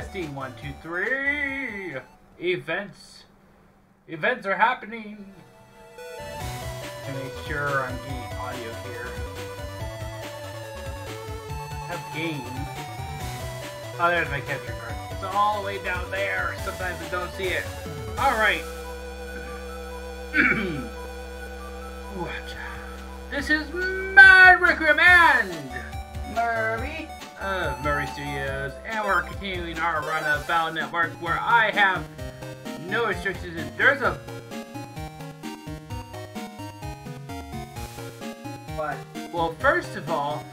Testing one, two, three. Events. Events are happening. To make sure I'm getting audio here. Have gain. Oh, there's my capture card. It's all the way down there. Sometimes I don't see it. Alright. Watch. This is Mad Recommend! Murray. Continuing our run of Battle Network where I have no restrictions. There's a. What? Well, first of all,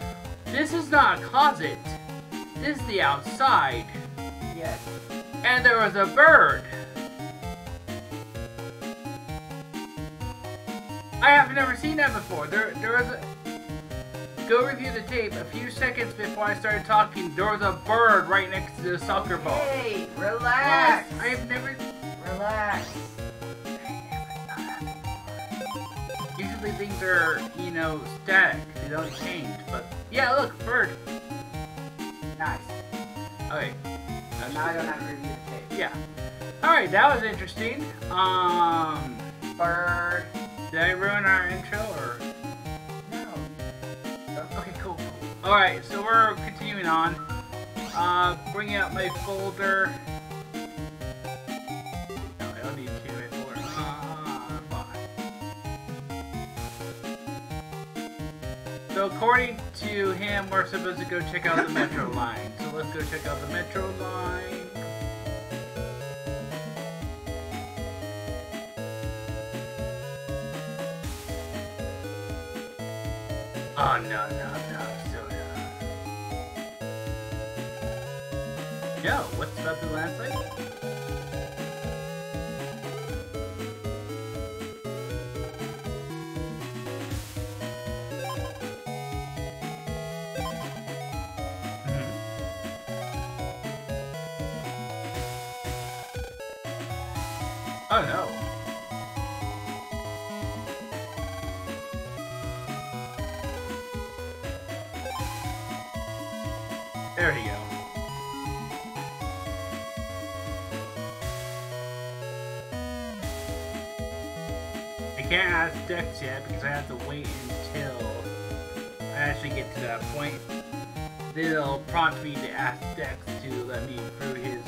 this is not a closet. This is the outside. Yes. And there was a bird. I have never seen that before. There, there was a. Go review the tape. A few seconds before I started talking, there was a bird right next to the soccer ball. Hey, relax. I have never. Relax. Usually things are, you know, static. They don't change. But yeah, look, bird. Nice. Okay. So now I don't have to review the tape. Yeah. All right, that was interesting. Um, Bird. did I ruin our intro or? Cool. All right, so we're continuing on. Uh, bringing out my folder. No, I don't need to my folder. Uh, fine. So according to him, we're supposed to go check out the metro line. So let's go check out the metro line. Oh no no about the landslide? Mm-hmm. Oh no. Dex yet because I have to wait until I actually get to that point. Then it'll prompt me to ask Dex to let me through his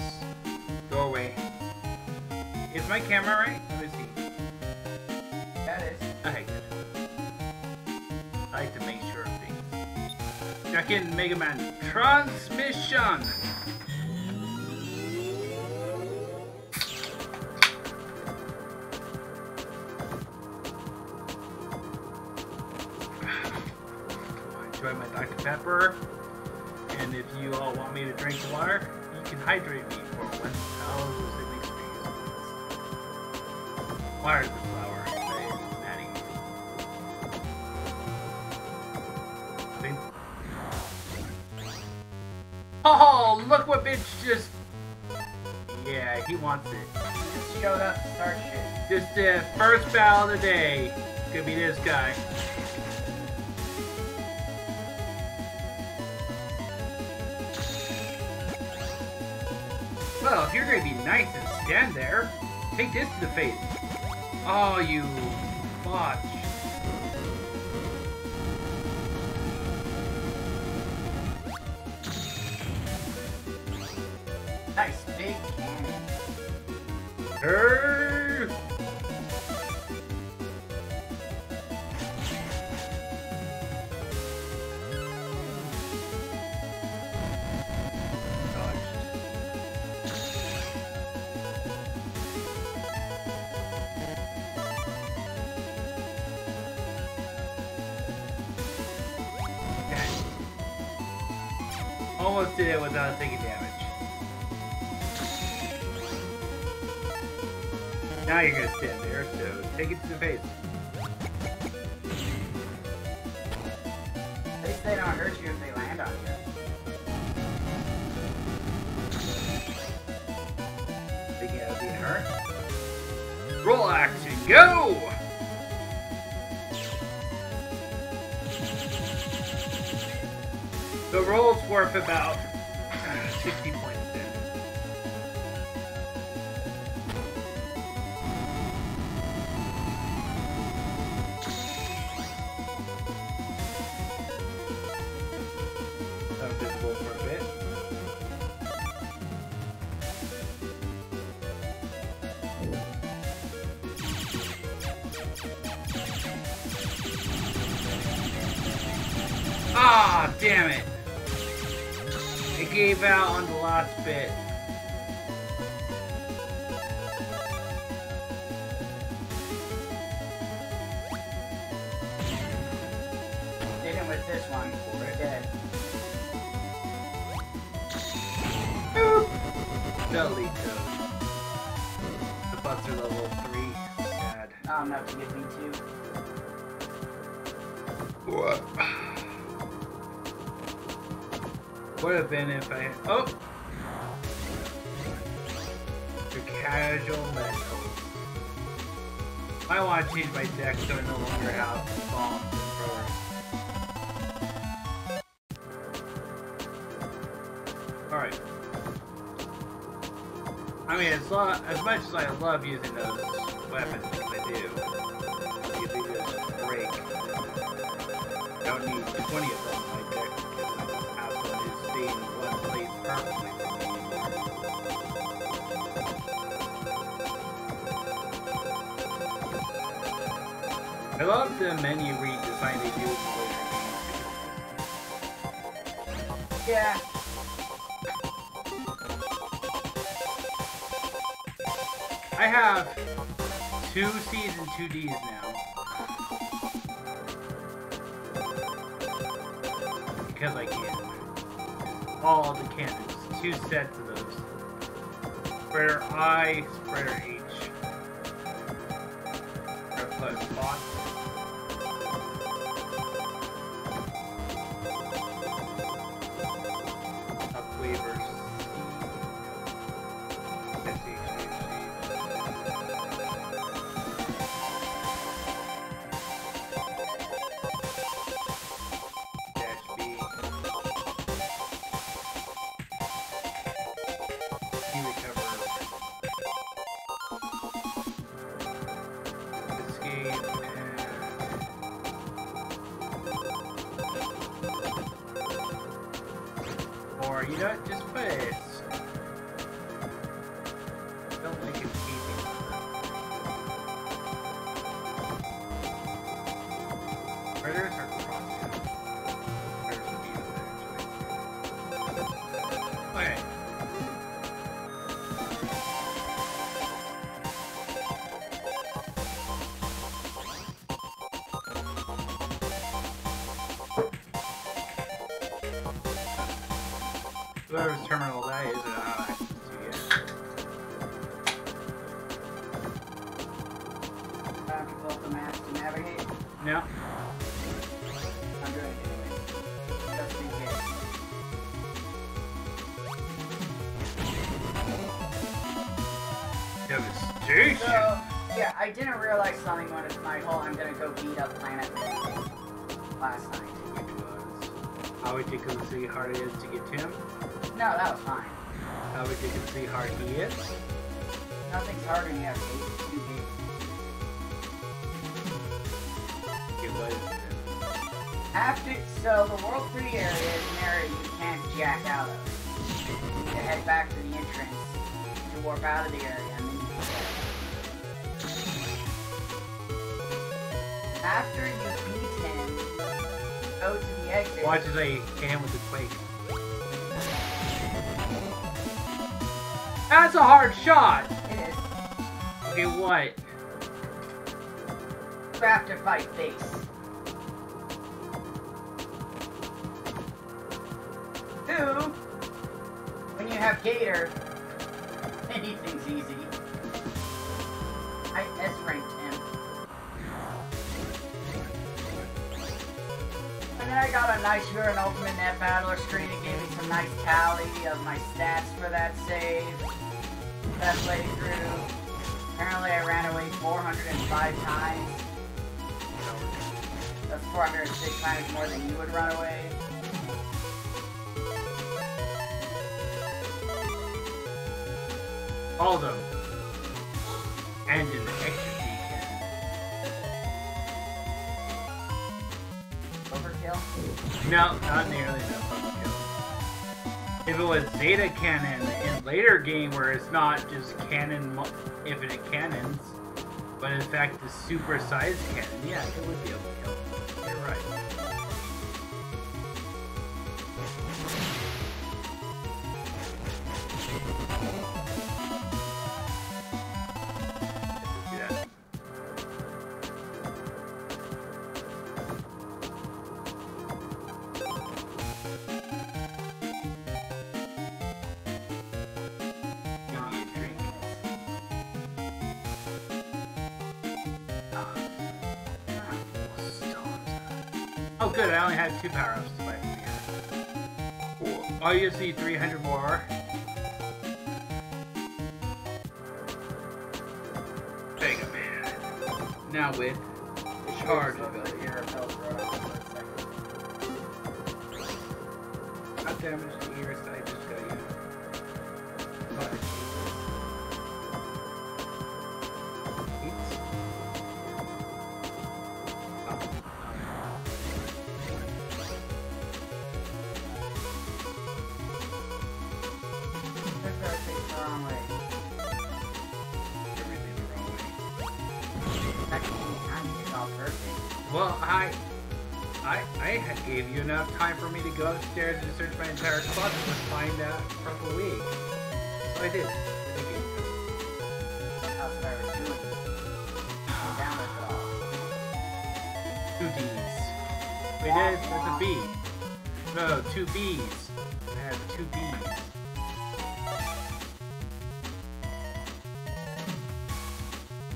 doorway. Is my camera right? Let me see. That is. Okay, good. I like to make sure of things. Check in Mega Man Transmission! Dr. And if you all want me to drink water, you can hydrate me for 1,000 experience. Water the flower, say. Think- Oh, look what bitch just. Yeah, he wants it. Just showed up to start shit. Just the first battle of the day. Could be this guy. Nice and stand there, take this to the face. Oh, you botch. Face. At least they don't hurt you if they land on you. Thinking of being hurt. Roll action, go! The roll's worth about as I love using those weapons, I do. Usually just break. Don't need 20 of them, I pick. Absolutely one perfectly. I love the menu redesign they do. Yeah. I have two C's and two D's now. Because I can. All the cannons. Two sets of those. Spreader I, spreader H. Aldo and an extra Overkill? No, not nearly enough overkill. If it was Zeta Cannon in later game where it's not just cannon, infinite cannons, but in fact the super sized cannon, yeah, it would be overkill. You're right. Oh, good. I only had two power-ups to fight here. Cool. Oh, you see 300 more. Mega Man. Now with charge ability. How damage two B's. I have two B's.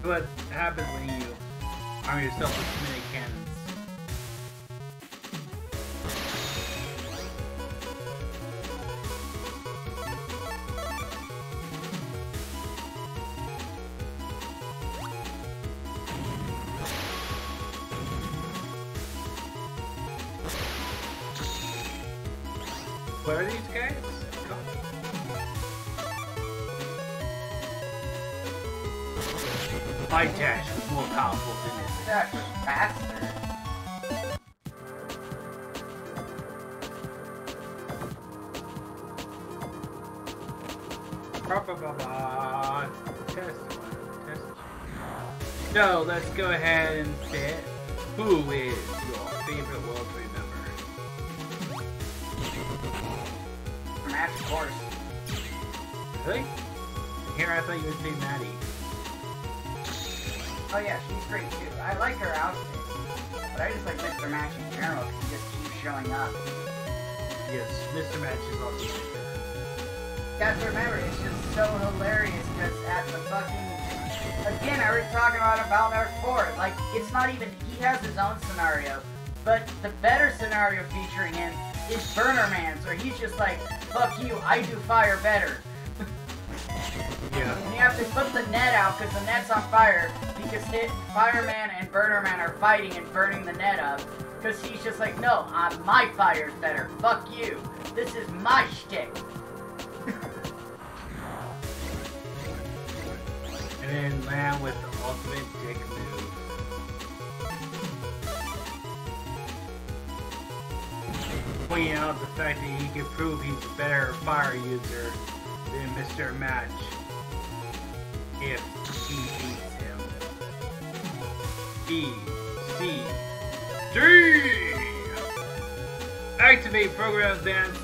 What happens when you arm yourself with My dash is more powerful than this. Dash faster. Test test. So let's go ahead and fit. Who is your favorite world remember? Match course. Really? Here I thought you would say Maddie. Oh yeah, she's great too. I like her outfit. But I just like Mr. Match in general because he just keeps showing up. Yes, Mr. Match is also like Gotta remember, it's just so hilarious because at the fucking... Again, I was talking about about Earth 4. Like, it's not even... He has his own scenario. But the better scenario featuring him is Burner Man's, where he's just like, fuck you, I do fire better. Yeah. And you have to put the net out because the net's on fire because hit Fireman and Burnerman are fighting and burning the net up. Because he's just like, no, uh, my fire's better. Fuck you. This is my shtick. And then land with the ultimate dick move. Pointing out the fact that he can prove he's a better fire user than Mr. Match if he beats B, C, D! Activate program advanced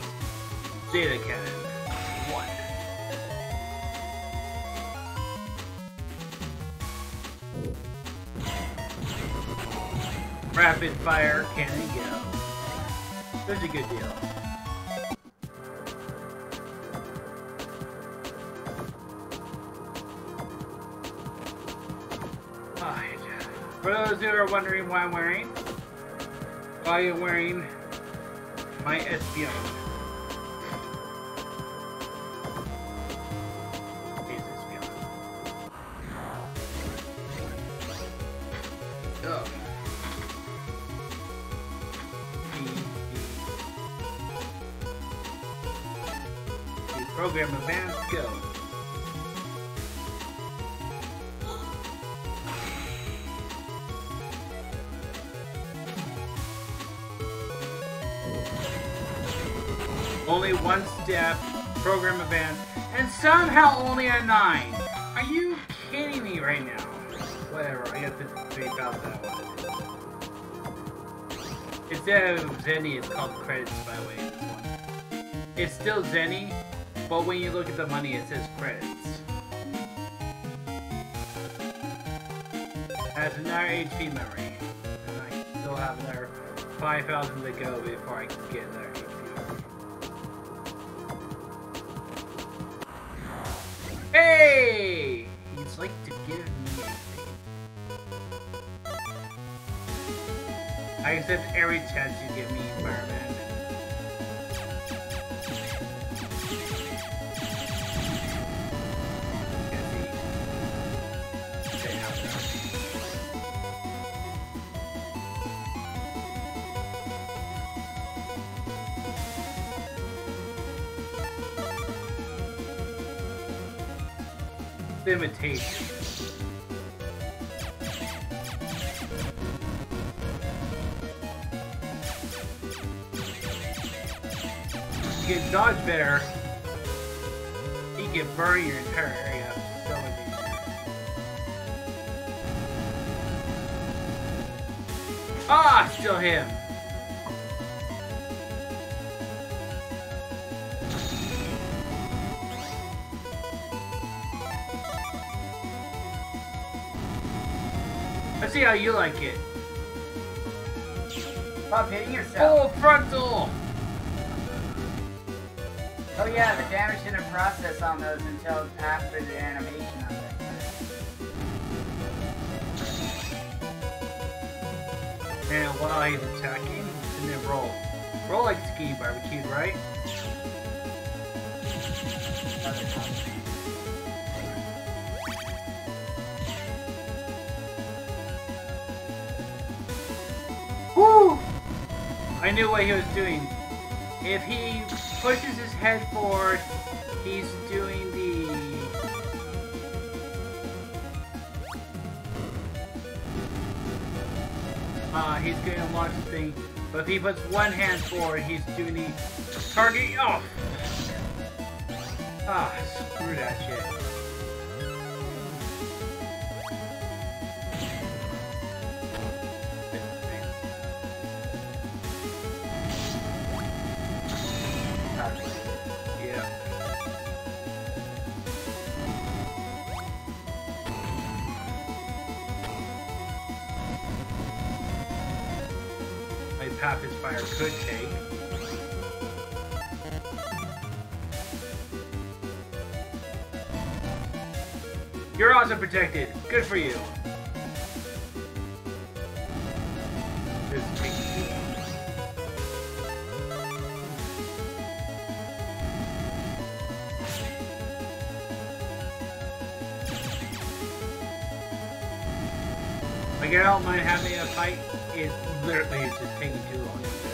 data cannon. One. Rapid fire cannon go. Such a good deal. For those who are wondering why I'm wearing, why I am wearing my. B. Program advanced go. Only one step, program advanced, and somehow only a 9. Are you kidding me right now? Whatever, I got the 3000 I wanted. Instead of Zenny, it's called credits, by the way. It's still Zenny, but when you look at the money, it says credits. Has another HP memory, and I still have another 5,000 to go before I can get another Hey! He's like to give me. I accept every chance you give me, Fireman. Imitation. You can dodge better. He can burn your entire area. Ah, still him. See how you like it. Stop hitting yourself. Oh, frontal! Oh yeah, the damage didn't process on those until after the animation of it. And while he's attacking, and then roll. Roll like ski barbecue, right? Knew what he was doing. If he pushes his head forward, he's doing the... Uh, he's going to launch the thing. But if he puts one hand forward, he's doing the target... Oh! Ah, screw that shit. Fire could take. You're also protected. Good for you. Don't mind having a fight. It literally is just taking too long.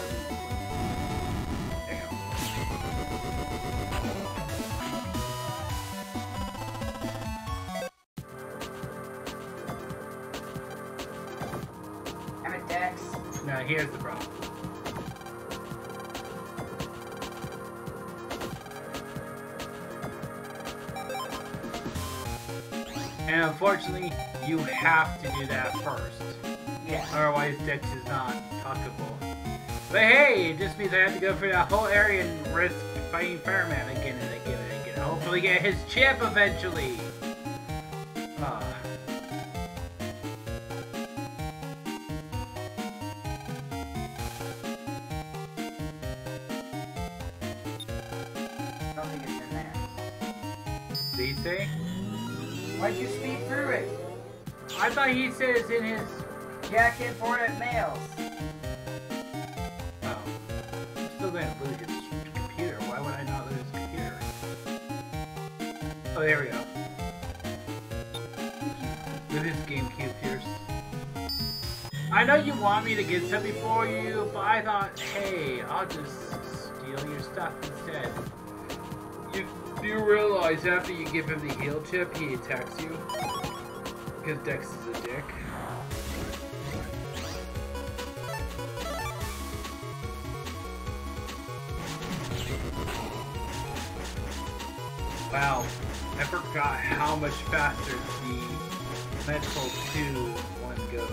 Here's the problem. And unfortunately, you have to do that first. Yeah. Otherwise, Dex is not talkable. But hey, it just means I have to go through that whole area and risk fighting Fireman again and again and again. Hopefully get his chip eventually. Say? Why'd you speed through it? I thought he said it's in his... Jacket for it mails. Oh. I'm still to lose his computer. Why would I not lose his computer? Oh, there we go. With his GameCube Pierce. I know you want me to get something for you, but I thought, hey, I'll just steal your stuff instead. Do you realize after you give him the heal chip, he attacks you? Because Dex is a dick. Wow, I forgot how much faster the Metal 2 one goes.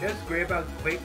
That's great about Quake.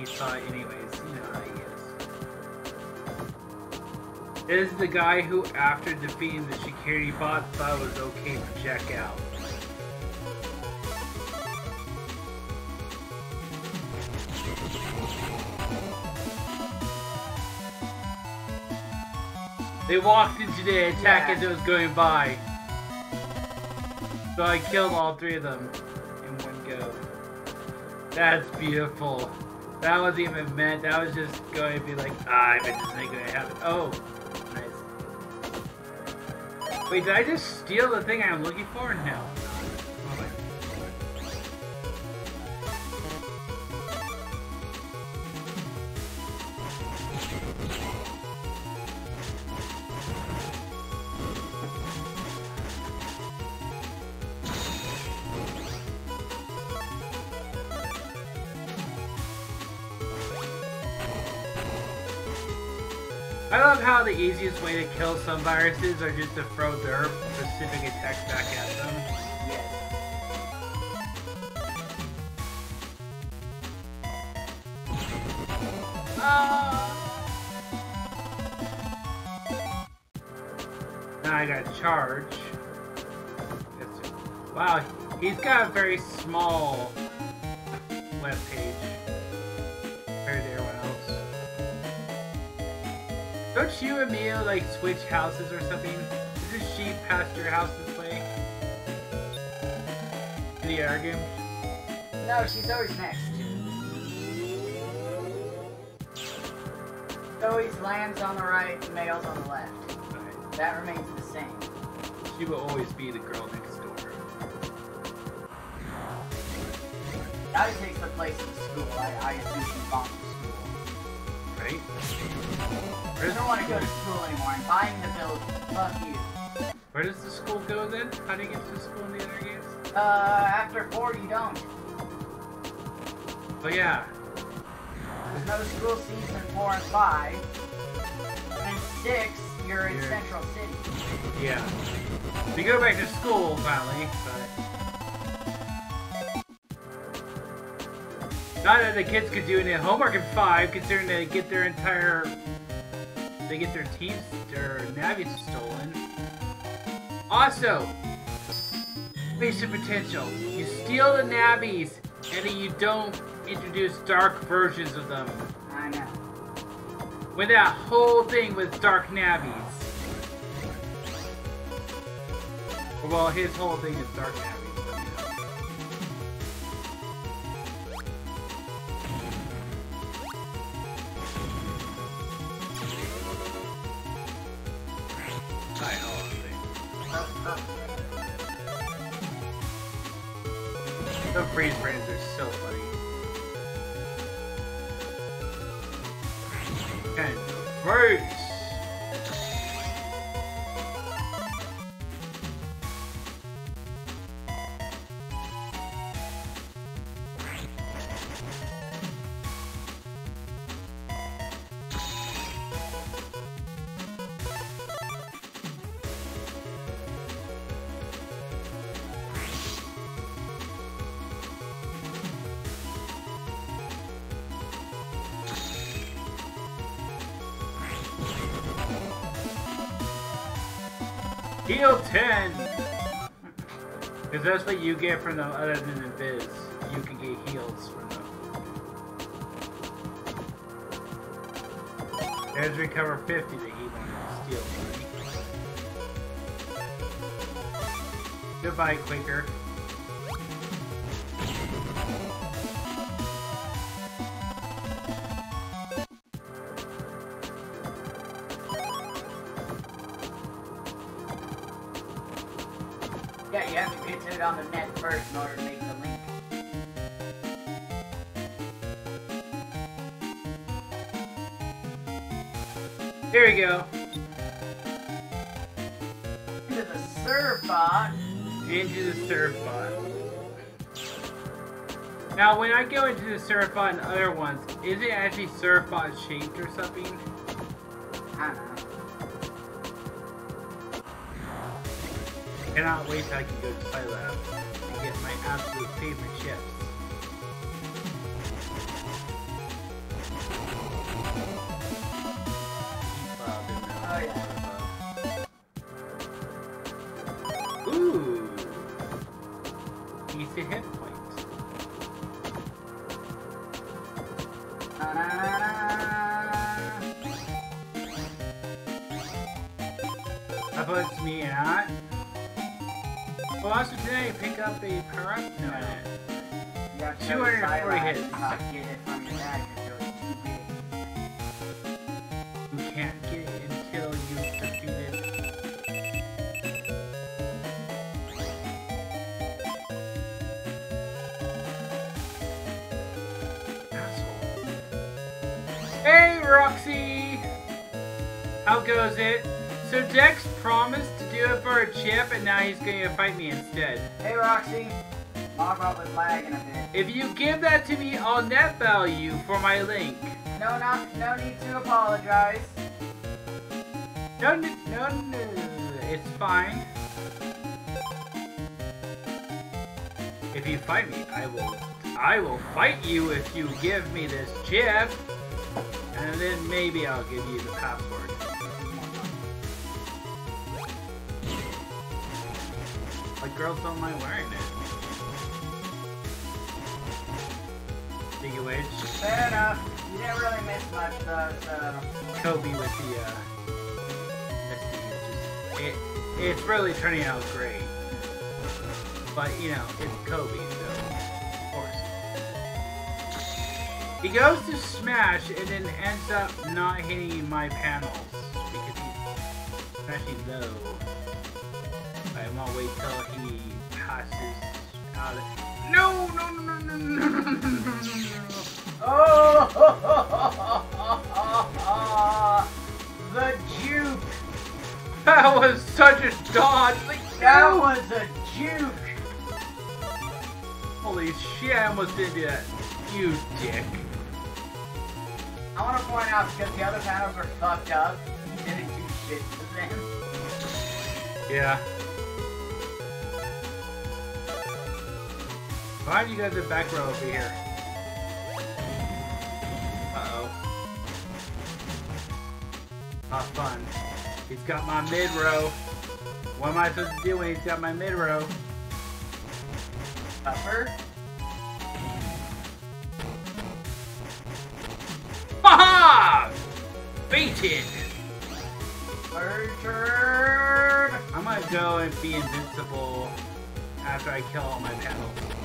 He saw it anyways. You know how he is. Is the guy who, after defeating the security bot, thought it was okay to check out. They walked into the attack Yeah. as it was going by. So I killed all three of them in one go. That's beautiful. That wasn't even meant. That was just going to be like, ah, I bet this ain't going to happen. Oh, nice. Wait, did I just steal the thing I'm looking for? No. The easiest way to kill some viruses are just to throw their specific attacks back at them. Yes. Now I got charge. Wow, he's got a very small you and Mia like switch houses or something? Is this sheep past your house this way? The other? No, she's always next. Always lambs on the right, males on the left. That remains the same. She will always be the girl next door. That takes the place of school. I, I assume she bonks the school. Right? I don't want to go to school anymore. I'm buying the building. Fuck you. Where does the school go then? How do you get to the school in the other games? Uh, after four, you don't. But yeah. There's no school season in four and five. And six, you're in Central City. Yeah. We go back to school finally, but not that the kids could do any homework in five, considering they get their entire they get their teeth, their Navis stolen. Also, basic potential. You steal the Navis and then you don't introduce dark versions of them. I know. With that whole thing with dark Navis. Well, his whole thing is dark Navis. You get from them other than the biz. You can get heals from them. There's recover 50 that he wanted to steal. Goodbye, Quaker. We go. Into the serve bot. Into the surf bot. Now, when I go into the surf bot and other ones, is it actually surf bot shaped or something? I don't know. I cannot wait till I can go to Scilab and get my absolute favorite chips. Chip, and now he's going to fight me instead. Hey Roxy, Mogwai was lagging a bit. If you give that to me, I'll net value for my link. No, not, no need to apologize. No, no, no, no, it's fine. If you fight me, I will, I will fight you if you give me this chip, and then maybe I'll give you the password. Girls don't mind wearing it. Of which, Fair enough. You didn't really miss much though, so. Kobe with the uh, just it, it's really turning out great. But you know, it's Kobe, so of course. He goes to smash and then ends up not hitting my panels because he's smashing low. Won't wait till he passes out of No no no no no no no no no no Oh! the juke! That was such a dodge! Like, That no! was a juke! Holy shit, I almost did that. You dick. I want to point out because the other panels were fucked up, he didn't do shit to them. Yeah. Why do you guys the back row over here? Uh-oh. Not fun. He's got my mid row. What am I supposed to do when he's got my mid row? Upper? Ha Baited! Burchard! I'm gonna go and be invincible after I kill all my panels.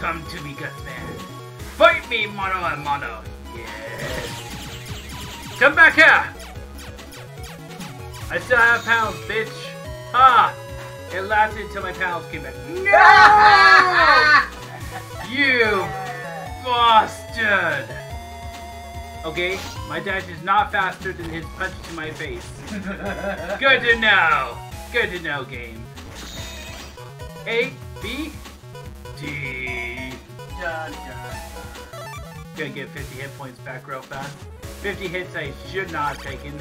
Come to me, Gutsman. Fight me, mono and mono. Yes. Come back here. I still have pounds, bitch. Ah! It lasted until my panels came back. No! you bastard! Okay, my dash is not faster than his punch to my face. Good to know. Good to know, game. A, B, D. Dun, dun. Gonna get 50 hit points back real fast. 50 hits I should not have taken.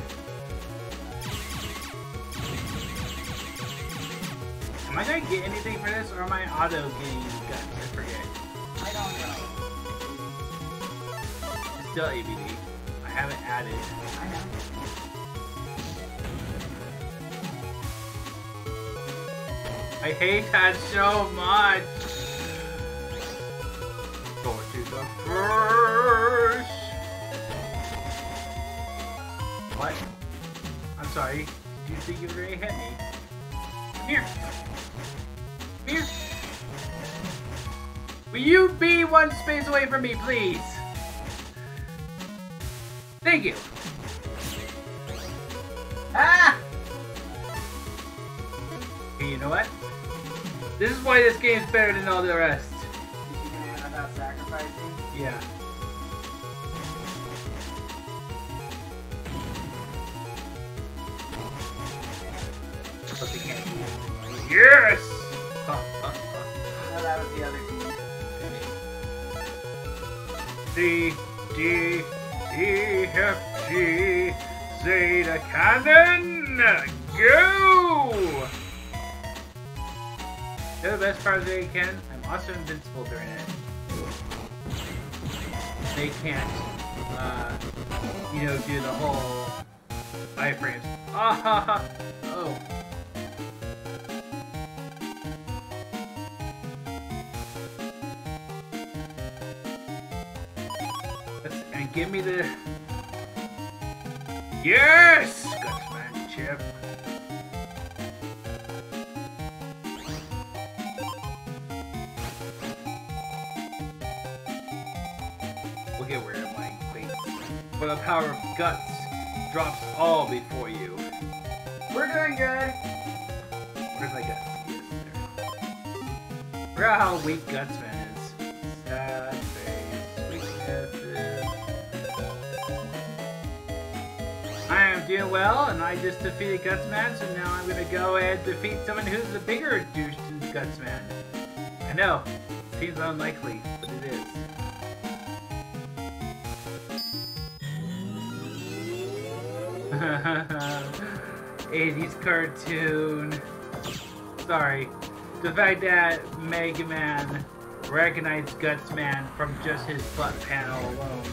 Am I gonna get anything for this, or am I auto getting guns? I forget. I don't know. It's still ABD. I haven't added. I know. I hate that so much. Go to the first. What? I'm sorry. You think you were gonna hit me? Here. Here. Will you be one space away from me, please? Thank you. Ah! Hey, you know what? This is why this game's better than all the rest. Without sacrificing? Yeah. But they can't. Yes! No, that was the other team. C, D, E, F, G, Zeta Cannon! Go! You know the best part of Zeta Cannon? I'm also invincible during it. They can't, uh, you know, do the whole iframes. Ah ha ha! Oh. And give me the... Yes! Chip. At where. For the power of guts drops all before you. We're doing good. Where's my guts? Yes, how weak Gutsman is. I am doing well, and I just defeated Gutsman, so now I'm gonna go and defeat someone who's a bigger douche than Gutsman. I know, seems unlikely, '80s cartoon. Sorry. The fact that Mega Man recognized Gutsman from just his butt panel alone.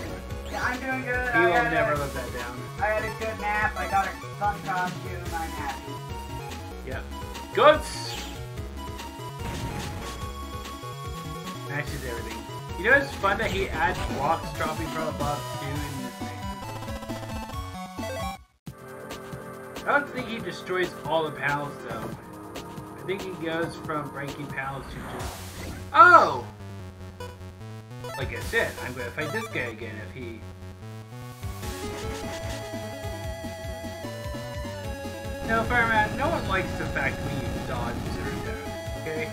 Yeah, I'm doing good. He I will never a, let that down. I had a good nap. I got a fun costume. I'm happy. Yep. Guts! Matches everything. You know it's fun that he adds rocks dropping from above too I don't think he destroys all the panels though. I think he goes from breaking panels to just Oh! Like I said, I'm gonna fight this guy again if he No, Fireman, no one likes the fact when you dodge down, okay?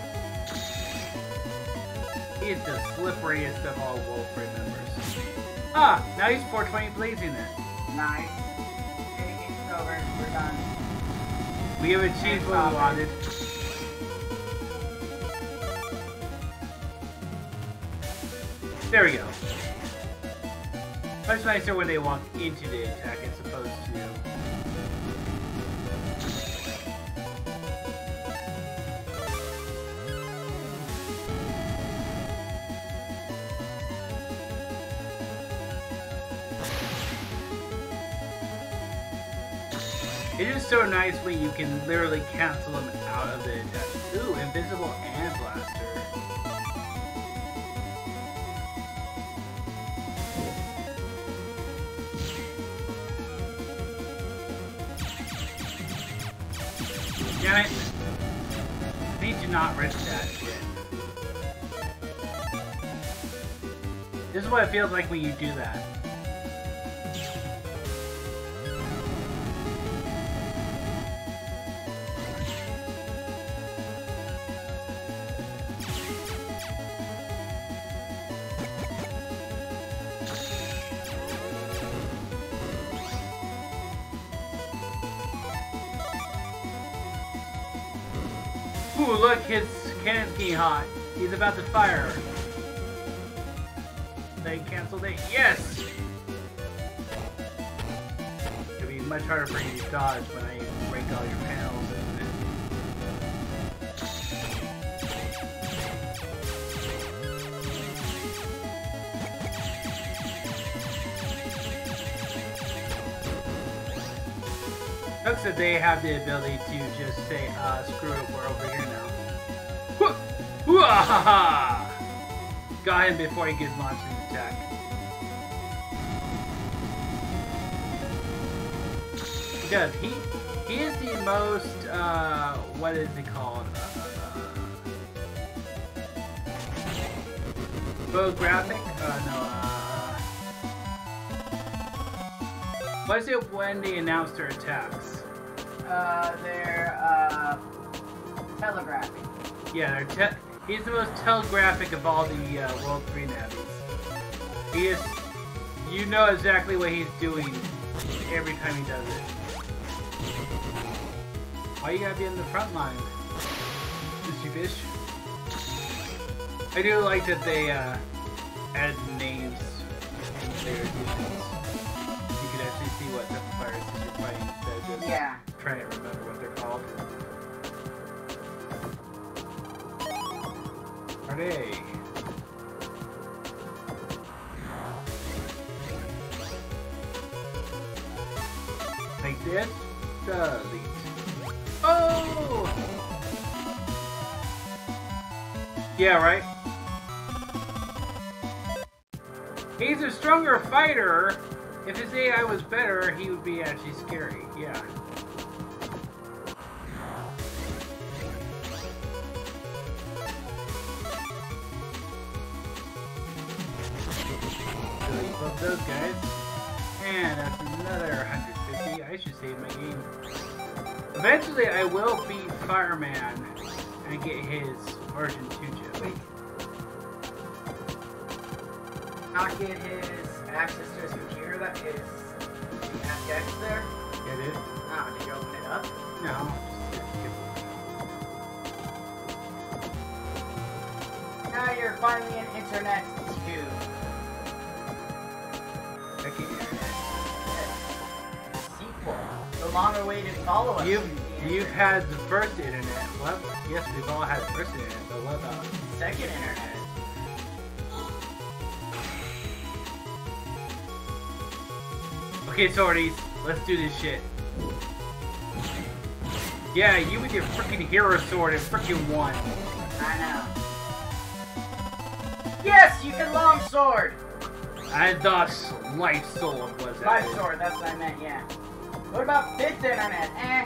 He is the slipperiest of all Wolfram members. Ah, now he's 420 blazing it. Nice. We have achieved what we wanted. There we go. Much nicer when they walk into the attack as opposed to... so nice when you can literally cancel them out of the attack. Ooh, invisible and blaster. Damn it. Need to not risk that shit. This is what it feels like when you do that. Hot. He's about to fire. They canceled it. Yes! It'll be much harder for you to dodge when I break all your panels. Looks that they have the ability to just say, uh, screw it, we're over here now. Got him before he gets launched his attack. because he he is the most uh, what is it called? Uh, photographic? Uh, no. Uh, what is it when they announce their attacks? Uh, they're, uh, telegraphic. Yeah, they're te he's the most telegraphic of all the uh, World 3 Navis. He is, you know exactly what he's doing every time he does it. Why you gotta be in the front line? Is you fish? I do like that they uh, added names in their editions. You can actually see what the pirates you're fighting instead of just Yeah. trying to remember what they're called. They? Like this? Delete. Oh! Yeah, right? He's a stronger fighter. If his AI was better, he would be actually scary. Yeah. Should save my game. Eventually, I will beat Fireman and get his version 2 chip. Wait. Not get his access to his computer that is the FX there. Get it? Oh, did you open it up? No. Now you're finally in internet The long awaited follow up. You've, you've had the first internet. Well, yes, we've all had the first internet, but what about second internet. Okay, sorties, let's do this shit. Yeah, you with your freaking hero sword and freaking one. I know. Yes, you can long sword. I thought life sword was it. Life sword, that's what I meant, yeah. What about fifth internet? Eh.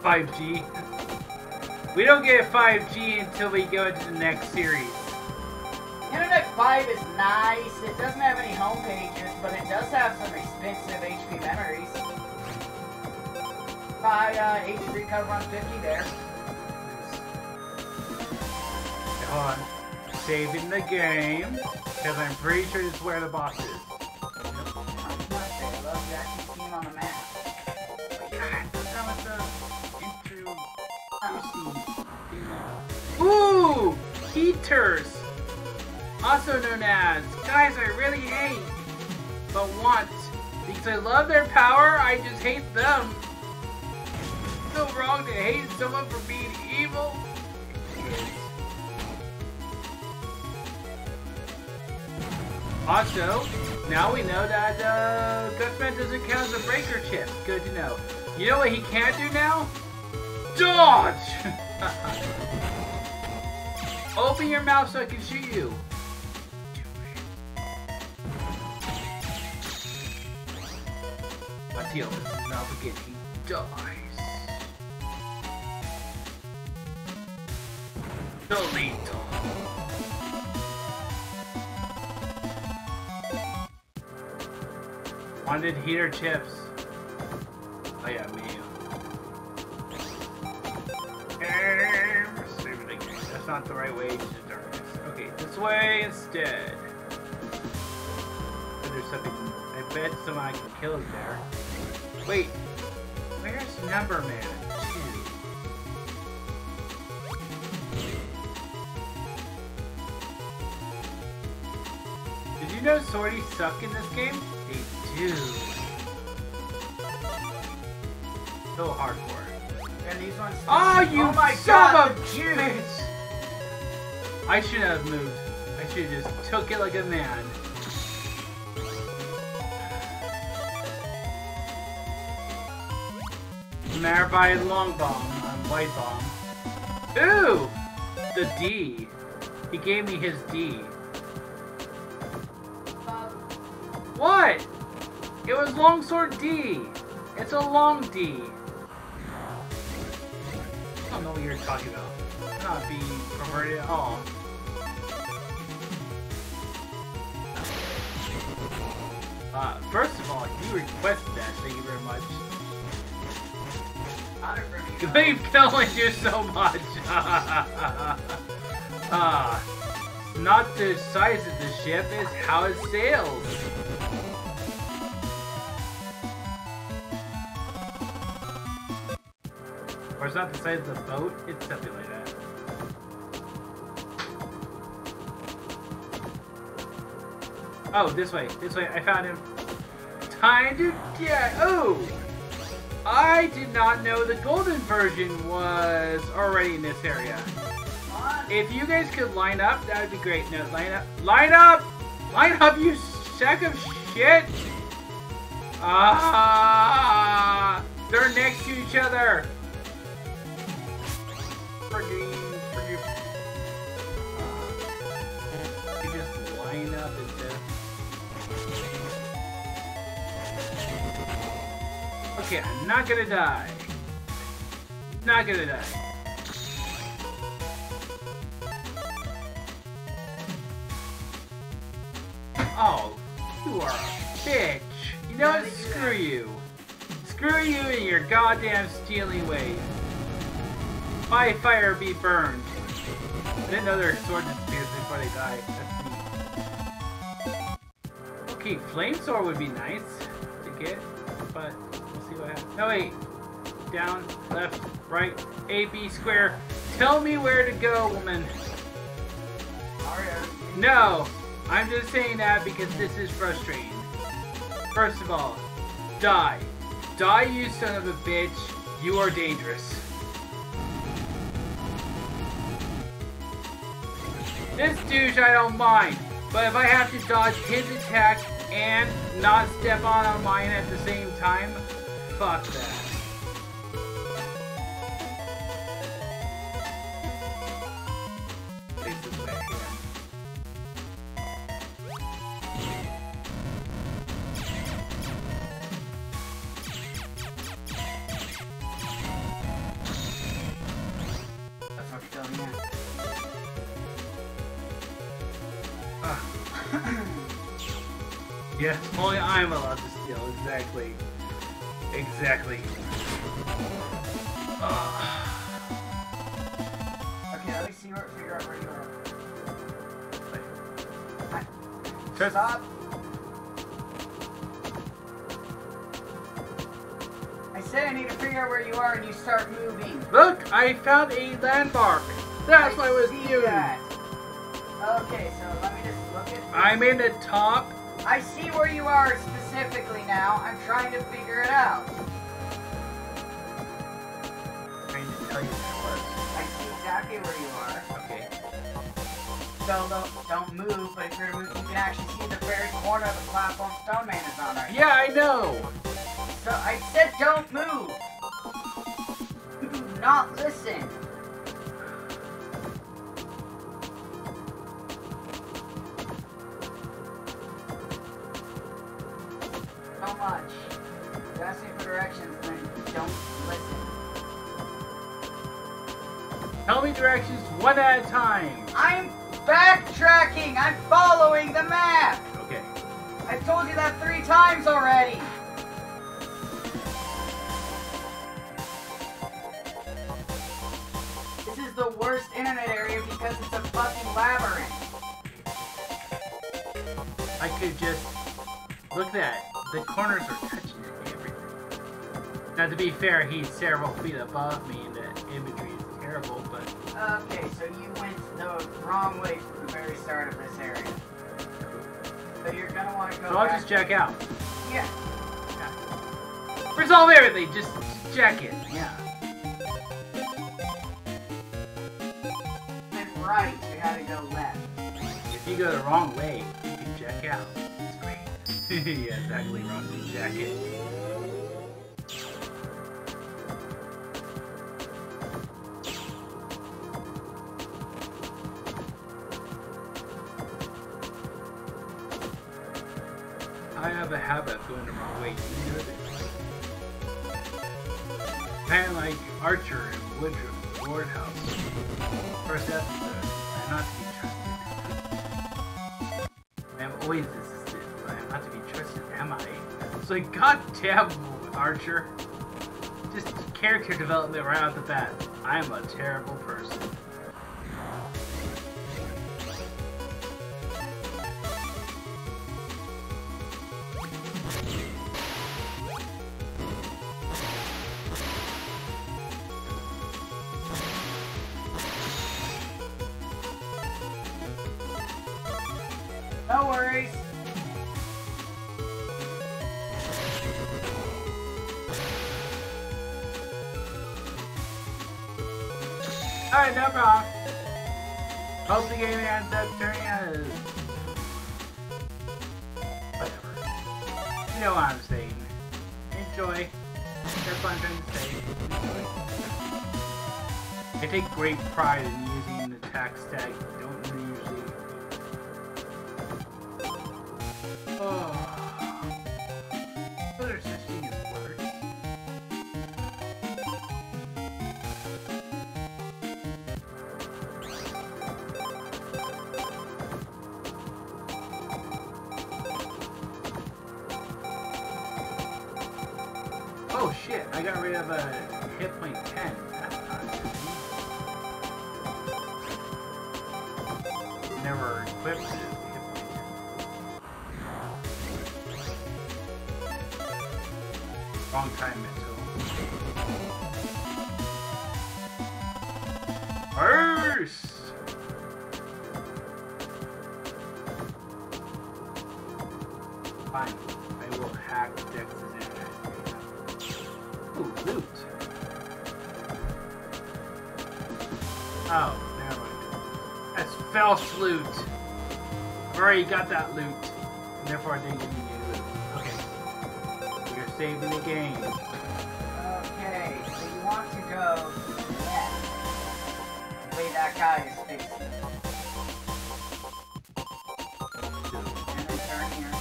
5G. We don't get 5G until we go into the next series. Internet 5 is nice. It doesn't have any home pages, but it does have some expensive HP memories. By uh, H3 cover on 50 there. On. Saving the game. Because I'm pretty sure this is where the boss is. Heaters! Also known as guys I really hate, but want. Because I love their power, I just hate them. It's so wrong to hate someone for being evil. Also, now we know that uh, Gutman doesn't count as a breaker chip. Good to know. You know what he can't do now? Dodge! Open your mouth so I can shoot you. Mateo is now again. He dies. Delete. Wanted heater chips. Oh yeah, me. Not the right way to darkness. Okay, this way instead. There's something. I bet someone I can kill is there. Wait, where's Number Man? Two. Hmm. Did you know swordies suck in this game? They do. So hardcore. And these ones. Oh, you Oh my son God, of the a juice! bitch! I should have moved. I should have just took it like a man. Marify long bomb on white bomb. Ooh! The D. He gave me his D. What? It was longsword D. It's a long D. I don't know what you're talking about. Not being perverted at all. Uh, first of all, you requested that. Thank you very much. Honor from you. You so much. Ah, not the size of the ship, it's how it sails. Or it's not the size of the boat, it's something Oh, this way, this way, I found him. Time to get. Oh! I did not know the golden version was already in this area. If you guys could line up, that would be great. No, line up. Line up! Line up, you sack of shit! Ah! They're next to each other! Frigging, Okay, I'm not gonna die. Not gonna die. Oh, you are a bitch. You know what? Screw you. Screw you and your goddamn stealing ways. By fire be burned. I didn't know their sword disappears before they die. Okay, flame sword would be nice to get, but happens. No wait. Down, left, right, A, B, square. Tell me where to go, woman. No, I'm just saying that because this is frustrating. First of all, die. Die, you son of a bitch. You are dangerous. This douche I don't mind, but if I have to dodge his attack and not step on on mine at the same time, fuck that. Ah. Yes, only I'm allowed to steal. Exactly. Exactly. Ah. Okay, let me see where, figure out where you are. Stop. I said I need to figure out where you are and you start moving. Look, I found a landmark. That's why I was see viewing. that. Okay, so let me just look at this. I'm in the top. I see where you are specifically now. I'm trying to figure it out. trying to tell you that I see exactly where you are. Okay. So don't, don't move, but if you're moving, you can actually see the very corner of the platform Stone Man is on right Yeah, I know. So I said don't move. Do not listen. So much. You ask me for directions, then don't listen. Tell me directions one at a time. I'm backtracking. I'm following the map. Okay. I've told you that three times already. This is the worst internet area because it's a fucking labyrinth. I could just look at that. The corners are touching everything. Now, to be fair, he's several feet above me, and the imagery is terrible. But Okay, so you went the wrong way from the very start of this area. So you're gonna want to go so I'll just check out. Yeah. Resolve everything. Just check it. Yeah. And right, you gotta go left. If you go the wrong way, you can check out. Yeah, exactly. Wrong to Like, goddamn, Archer. Just character development right off the bat. I'm a terrible person. Great pride in using 10. Wrong time mental. First! Fine, I will hack Dex's internet. Ooh, loot. Oh, never mind. That's false loot. I've already got that loot. Saving the game. Okay, so you want to go left. Wait, that guy is facing. And then turn here.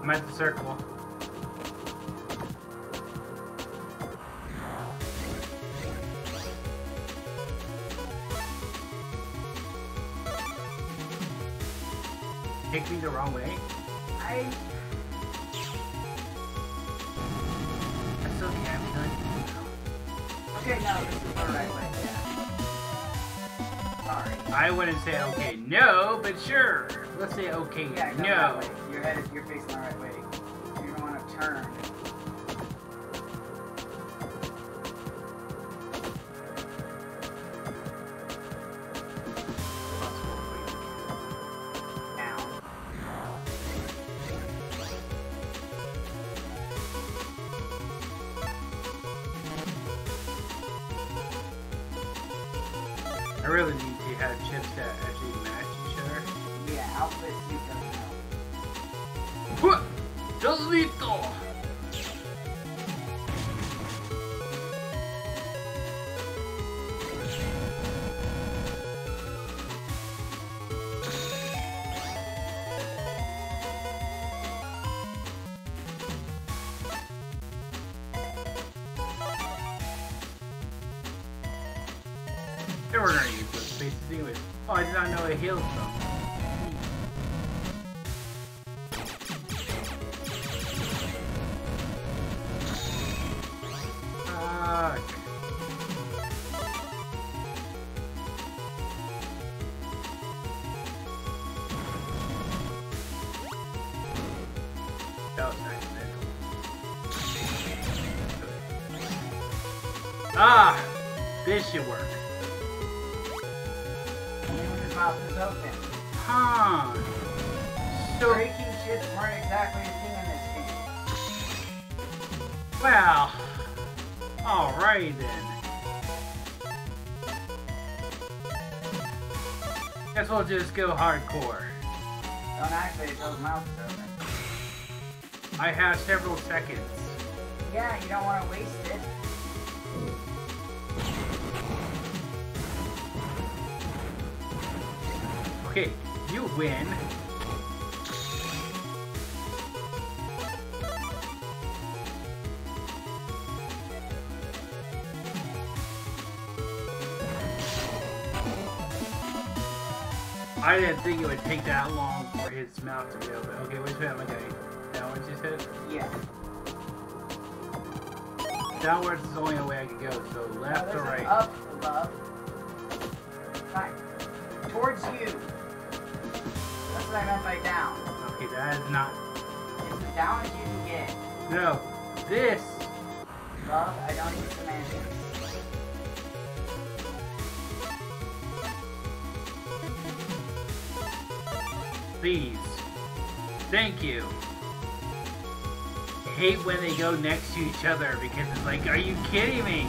I'm at the circle. Wouldn't say okay, no, but sure. Let's say okay, Yeah, no. way. You're headed. You're facing the right way. You're gonna want to turn. I really need to have chips that actually match each other. Yeah, outfit suit doesn't help. What? Delito! go hardcore. Don't activate those mouths open. I have several seconds. Yeah, you don't want to waste it. Okay, you win. I didn't think it would take that long for his mouth to be open. Okay, which way am I going? Downwards, you said? Yeah. Downwards is the only way I could go, so left oh, there's or right? Up above. Right. Towards you. That's what I meant by down. Okay, that is not. It's as down as you can get. No, this. Above, I don't use semantics. Please. Thank you. I hate when they go next to each other because it's like, are you kidding me?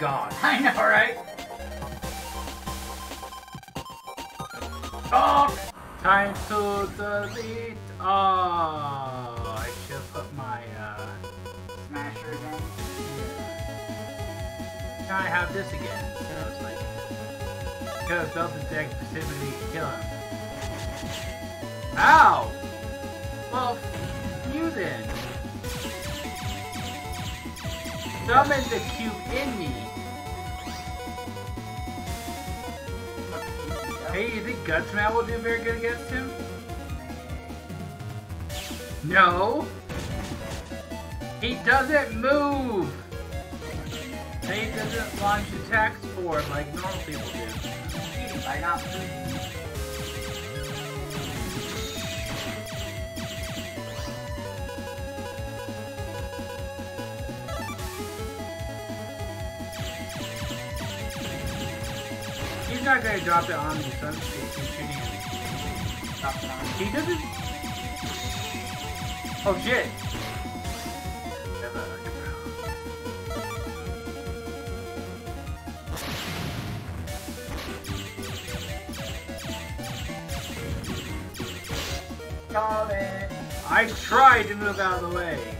God. I know, right? Gawk. Time to delete. Oh, I should have put my. Uh, Smasher again. Can I have this again? And I was like, could have built the deck specifically to kill him. Ow! Well, you then. Summon the cube in me. Hey, you think Gutsman will do very good against him? No. He doesn't move. He doesn't launch attacks for him like normal people do. By not moving. Gonna keep shooting him. Stop it on. He doesn't. Oh shit! I tried to move out of the way.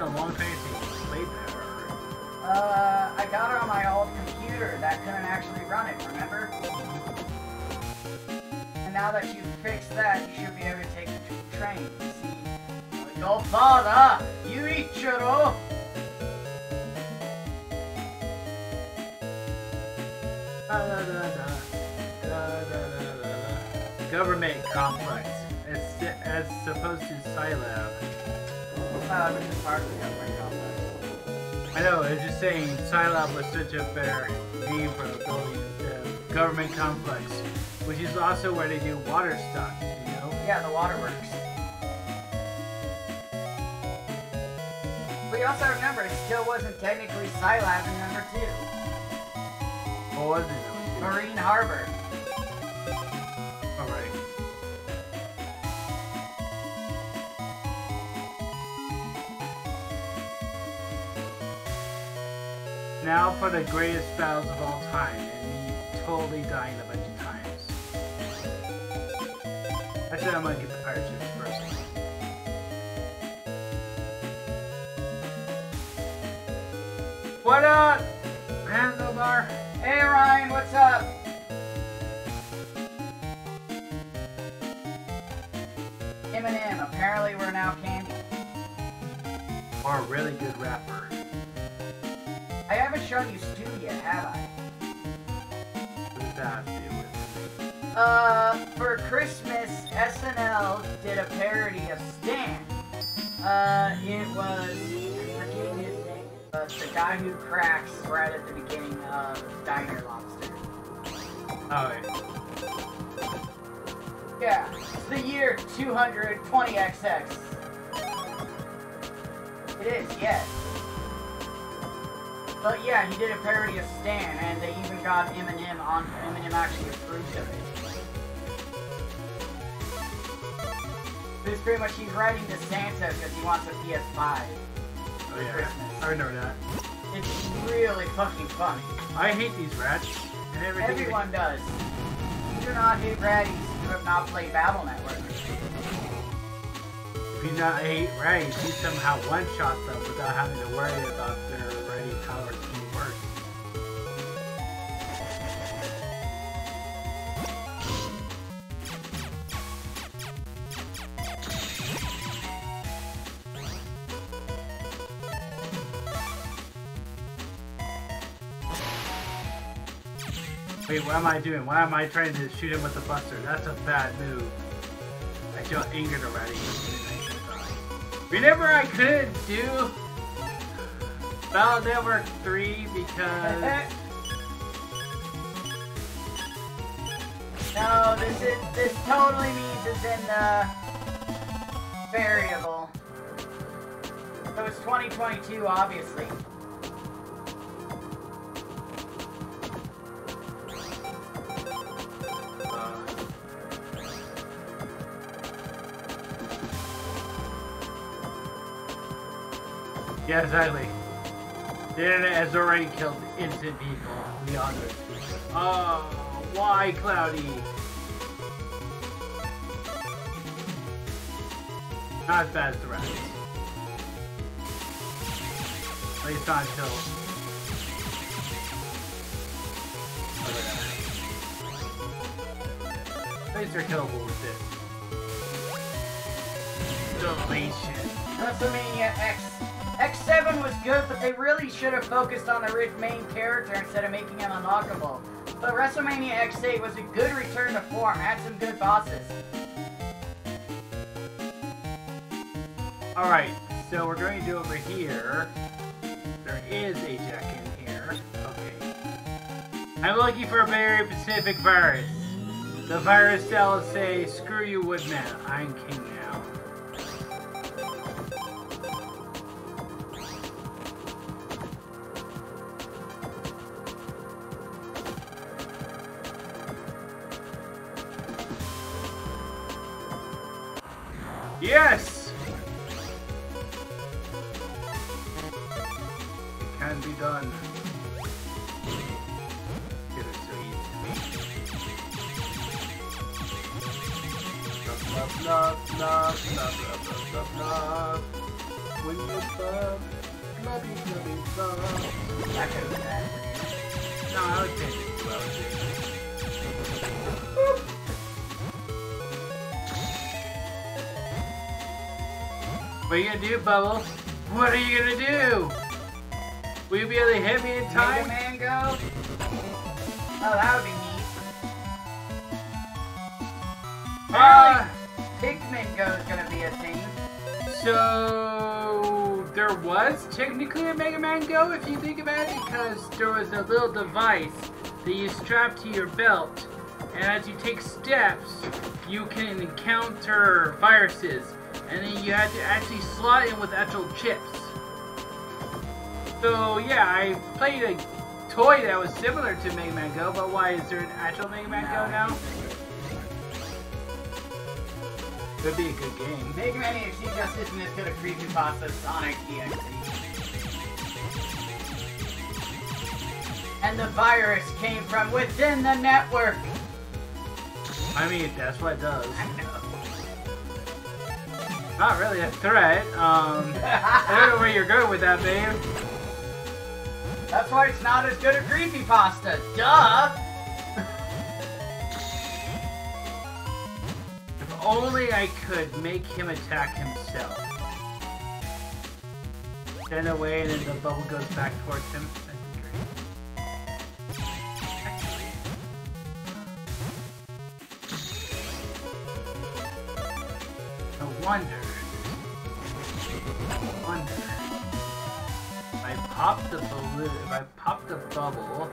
A long time since played that. Uh, I got it on my old computer that couldn't actually run it, remember? And now that you've fixed that, you should be able to take the tr- train. See? Your father, Yuichiro! Da, da, da. Government complex. It's as supposed to Scilab. Uh, which is part of the government complex. I know, I was just saying Scilab was such a better name for the building of government complex, which is also where they do water stuff, you know? Yeah, the waterworks. But you also remember, it still wasn't technically Scilab in number two. What was it? Marine Harbor. Now for the greatest battles of all time, and me totally dying a bunch of times. Actually, I'm gonna get the pirate ships first. What up, Handlebar? Hey Ryan, what's up? Eminem, apparently we're now candy. Or a really good rapper. I haven't shown you Stu yet, have I? That with Uh, for Christmas, SNL did a parody of Stan. Uh, it was, I'm forgetting his name, but the guy who cracks right at the beginning of Diner Lobster. Oh, wait. Yeah, it's the year 220XX. It is, yes. But yeah, he did a parody of Stan, and they even got Eminem on. Eminem actually approved of it. It's pretty much he's writing to Santa because he wants a PS5. Oh, yeah. Christmas. I know that. It's really fucking funny. I hate these rats. Everyone does. You do not hate ratties who have not played Battle Network. If you not hate rats, you somehow one-shot them without having to worry about their Wait, what am I doing? Why am I trying to shoot him with the buster? That's a bad move. I feel angered already. Remember I couldn't do Battle Network 3 because No, this is this totally means it's in the variable. So it's 2022, obviously. Yeah, exactly. The internet has already killed innocent people. the others. Oh, why, Cloudy? Not as bad as the rest. At least not until. At least they're killable with this. Deletion. WrestleMania X. X7 was good, but they really should have focused on the main character instead of making him unlockable. But WrestleMania X8 was a good return to form, had some good bosses. Alright, so we're going to do over here. There is a jack in here. Okay. I'm looking for a very specific virus. The virus will say, screw you woodman, I'm king now. Yes! Bubble? What are you gonna do? Will you be able to hit me in Mega time? Man go? Oh, that would be neat. Ah, Pikmin Go is gonna be a thing. so there was technically a Mega Man Go if you think about it, because there was a little device that you strap to your belt, and as you take steps, you can encounter viruses, and then you had to actually slot in with actual chips. So yeah, I played a toy that was similar to Mega Man Go, but why is there an actual Mega Man Go now? Could be a good game. Mega Man EXE just isn't as good a creepypasta as Sonic EXE. And the virus came from within the network. I mean, that's what it does. I know. Not really a threat. Um, I don't know where you're going with that, babe. That's why it's not as good a creepypasta. Duh! If only I could make him attack himself. Then away, and then the bubble goes back towards him. That'd be great. Actually, I wonder. Pop the balloon, if I pop the bubble,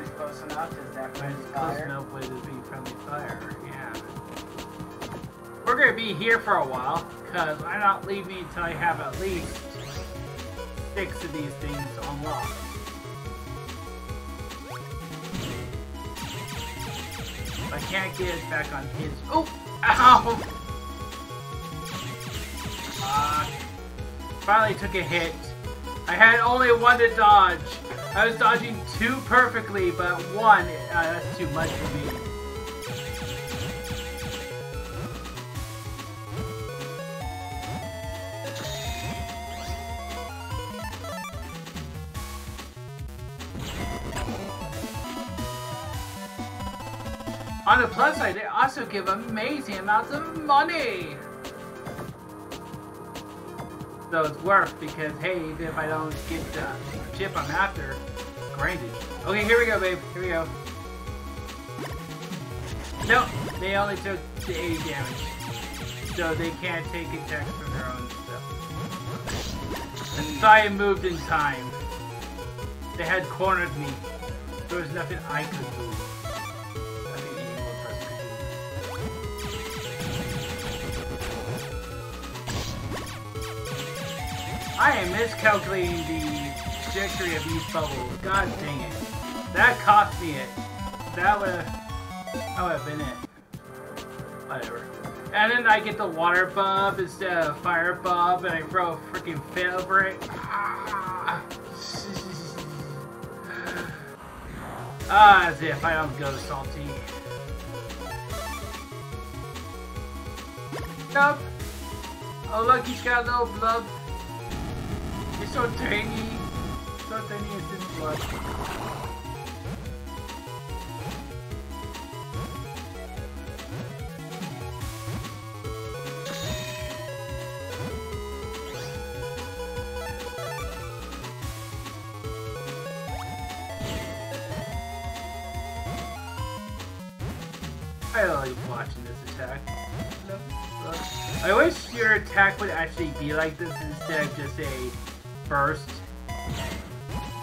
it's close enough, does that friendly it's close fire? enough with it being friendly fire, yeah. We're gonna be here for a while, because I'm not leaving until I have at least six of these things unlocked. I can't get it back on his. Oh! Ow! Ah. finally took a hit. I had only one to dodge. I was dodging two perfectly, but one, uh, that's too much for me. On the plus side, they also give amazing amounts of money. It's worth because hey, even if I don't get the chip I'm after, granted. Okay, here we go, babe. Here we go. Nope, they only took the 80 damage. So they can't take attacks from their own stuff. And I moved in time. They had cornered me. There was nothing I could do. I am miscalculating the trajectory of these bubbles. God dang it. That cost me it. That would that would have been it. Whatever. And then I get the water bub instead of fire bub, and I throw a freaking fit over it. Ah, Ah, as if I don't go salty. Nope. Oh look, he's got a little blood. He's so tiny. So tiny his blood. I like watching this attack. I wish your attack would actually be like this instead of just a burst.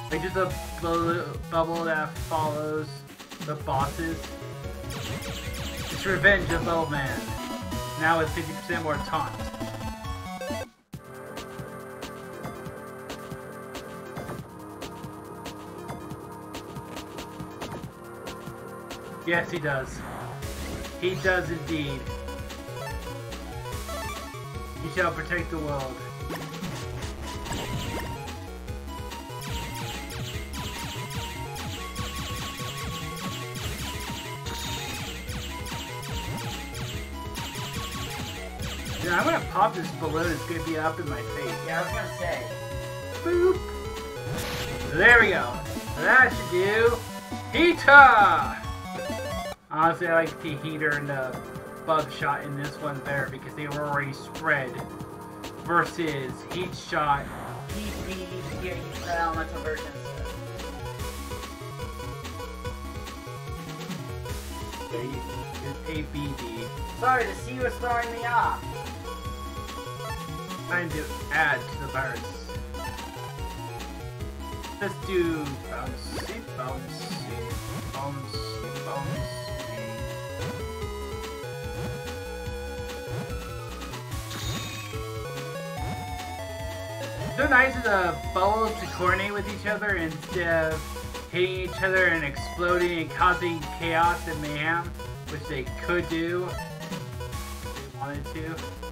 Like just a bu- bubble that follows the bosses. It's Revenge of Little Man. Now with 50% more taunt. Yes, he does. He does indeed. He shall protect the world. I'm gonna pop this balloon. It's gonna be up in my face. Yeah, I was gonna say. Boop. There we go. That should do. Heater! Honestly, I like the heater and the bug shot in this one better because they were already spread. Versus heat shot. Heat bead, yeah, use the elemental versions. They is a BD. Sorry, the sea was throwing me off. Time to add to the virus. Let's do bouncy, bouncy, bouncy, bouncy. So nice of the bubbles to coordinate with each other instead of hitting each other and exploding and causing chaos and mayhem, which they could do if they wanted to.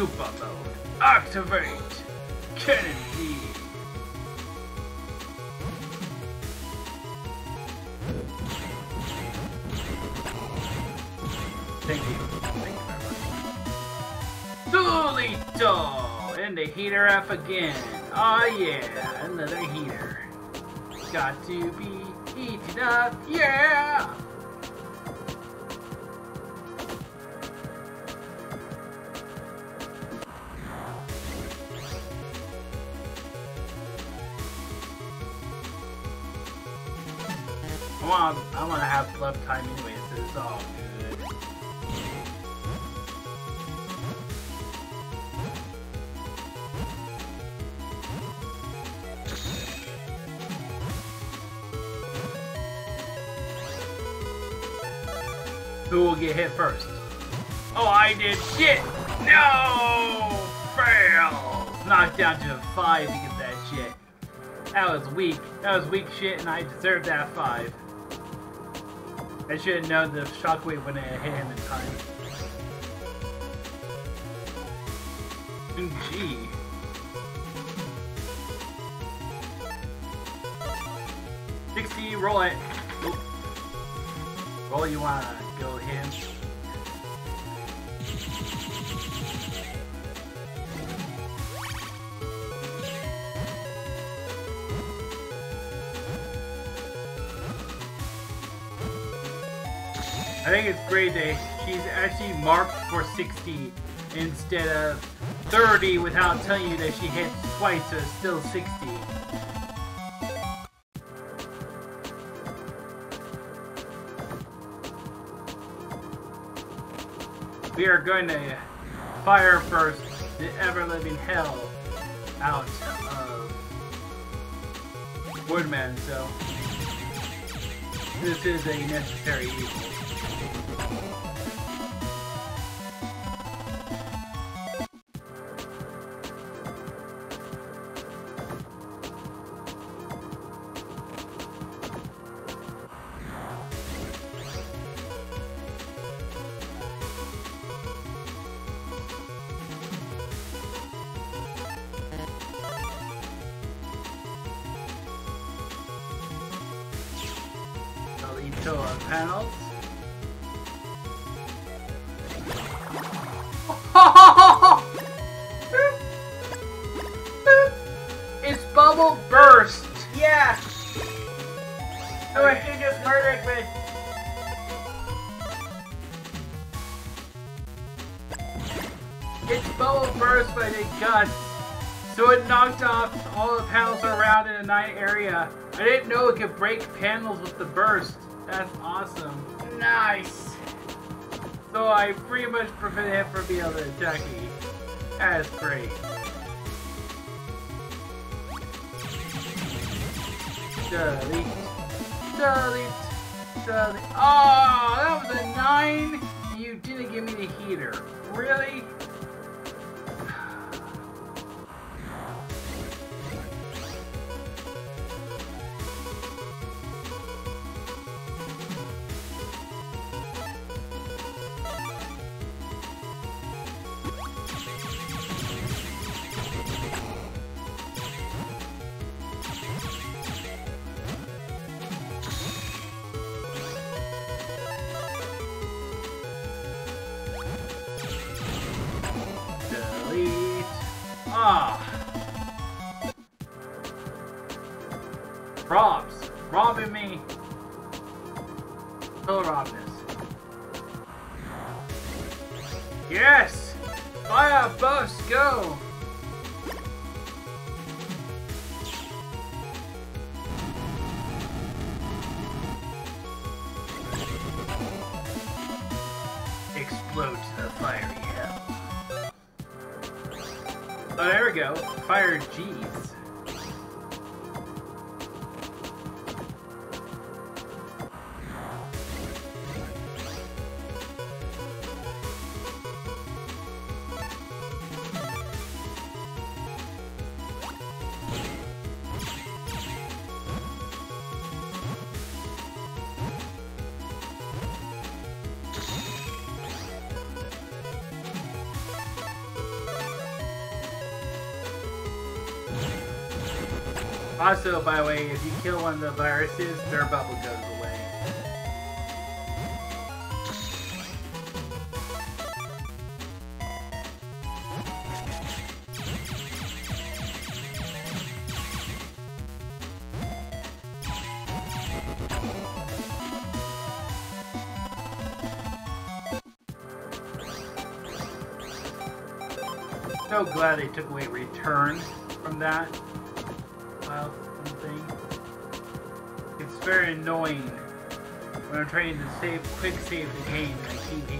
Super mode. Activate! Kennedy! Thank you. Thank you very much. And the heater up again. Oh yeah, another heater. Got to be heated up, yeah! Want, I want to have blood time anyway, so it's all good. Who will get hit first? Oh, I did shit! No! Fail! Knocked down to a 5 because that shit. That was weak. That was weak shit, and I deserved that 5. I should have known the shockwave wouldn't have hit him in time. Gee. Sixty, roll it. Oop. Roll, you wanna go him? I think it's great that she's actually marked for 60 instead of 30 without telling you that she hit twice, so it's still 60. We are going to fire first the ever-living hell out of Woodman, so this is a necessary evil. To. That's great. Delete. Delete. Delete. Oh, that was a 9? You didn't give me the heater. Really? Also, by the way, if you kill one of the viruses, their bubble goes away. So glad they took away return from that annoying. When I'm trying to save, quick save the game I keep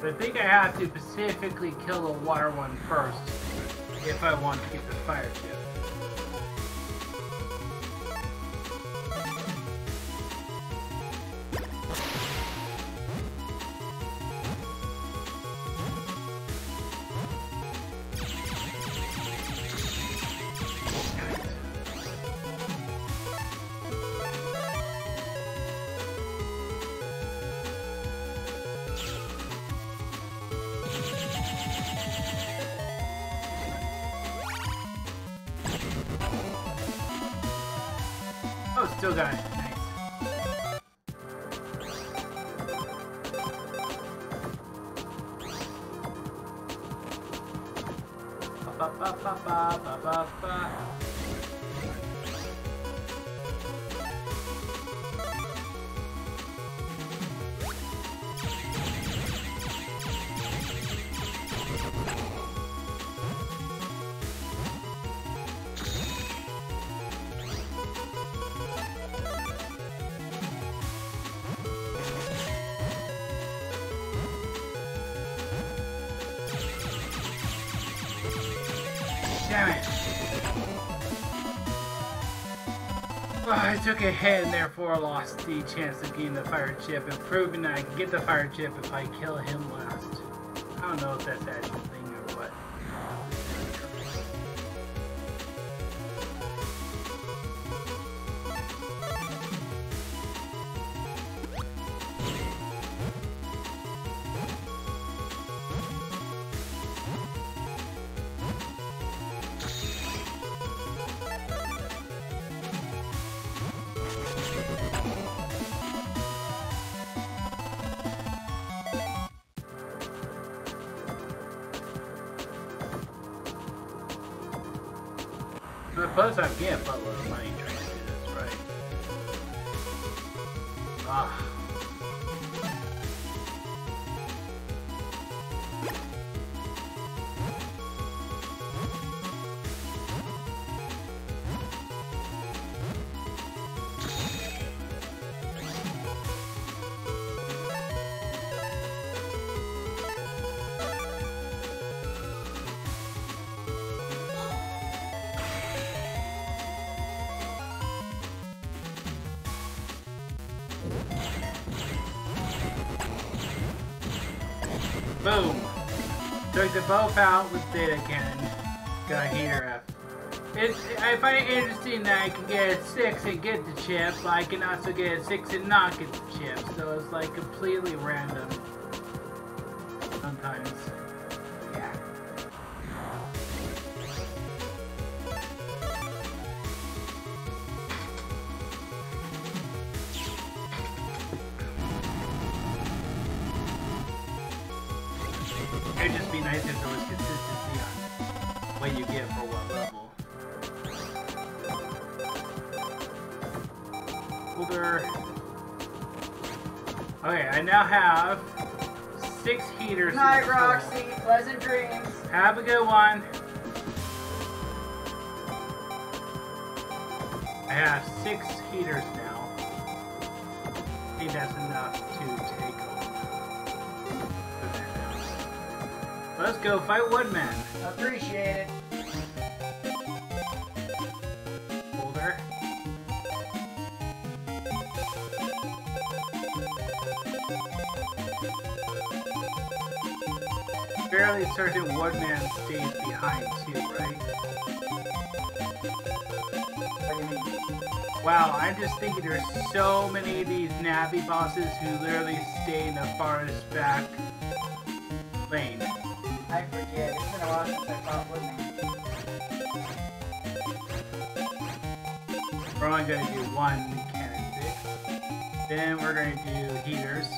But I think I have to specifically kill the water one first if I want to get the fire. Took a and therefore lost the chance of getting the fire chip and proving that I can get the fire chip if I kill him last. I don't know if that's 12 pound with data cannon. Got. It's, I find it interesting that I can get a 6 and get the chip, but I can also get a 6 and not get the chip, so it's like completely random. Now have six heaters. Good night. Roxy. Pleasant dreams. Have a good one. I have six heaters now. I think that's enough to take over. Let's go fight Woodman. Appreciate it. Certain Woodman stays behind too, right? What do you mean? Wow, I'm just thinking there's so many of these Navi bosses who literally stay in the farthest back lane. I forget. It's been a while since I fought Woodman. We're only going to do one cannon six. Then we're going to do heaters.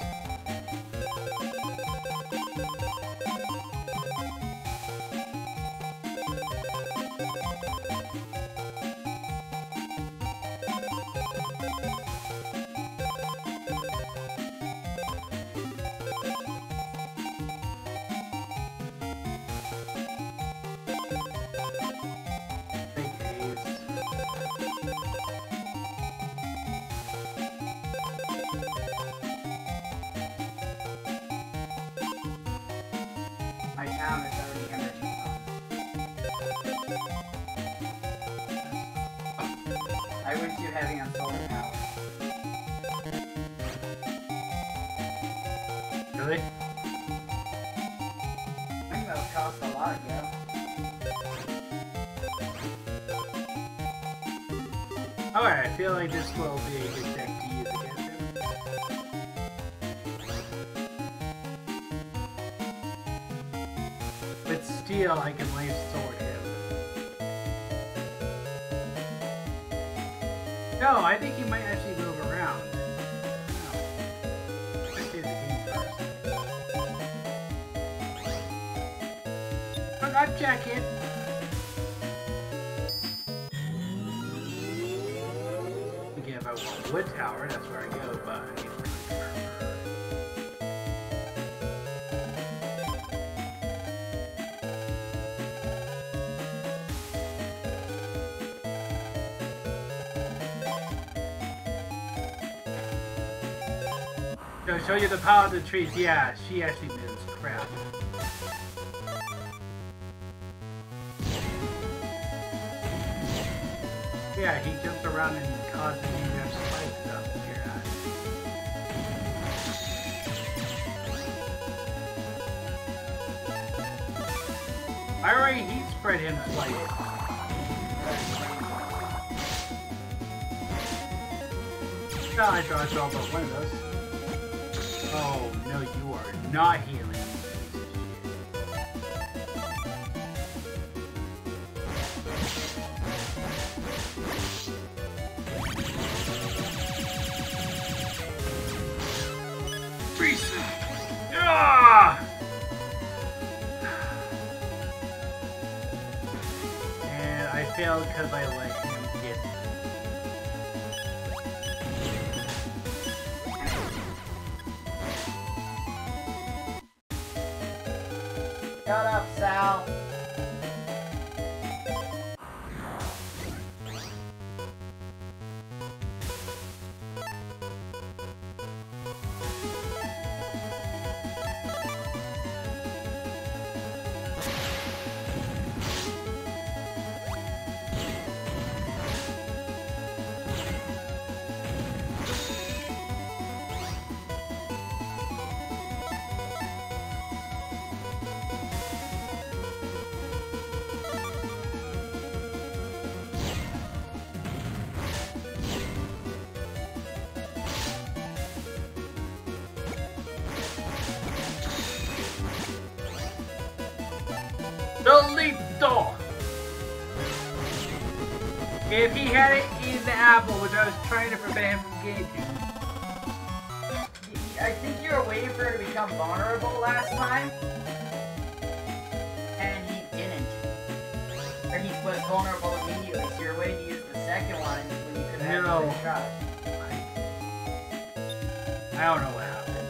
I'm. Again, if I want wood tower, that's where I go, but I need show you the power of the trees. Yeah, she actually around and causes you to have spikes up your ass. I already heat spread him I draw draw about one of those. Oh no, you are not because I let him Shut up, Sal. Trying to prevent him from getting, I think you were waiting for her to become vulnerable last time. And he didn't. Or he was vulnerable immediately, so you're waiting to use the second one when you could have No. shot. I don't know what happened.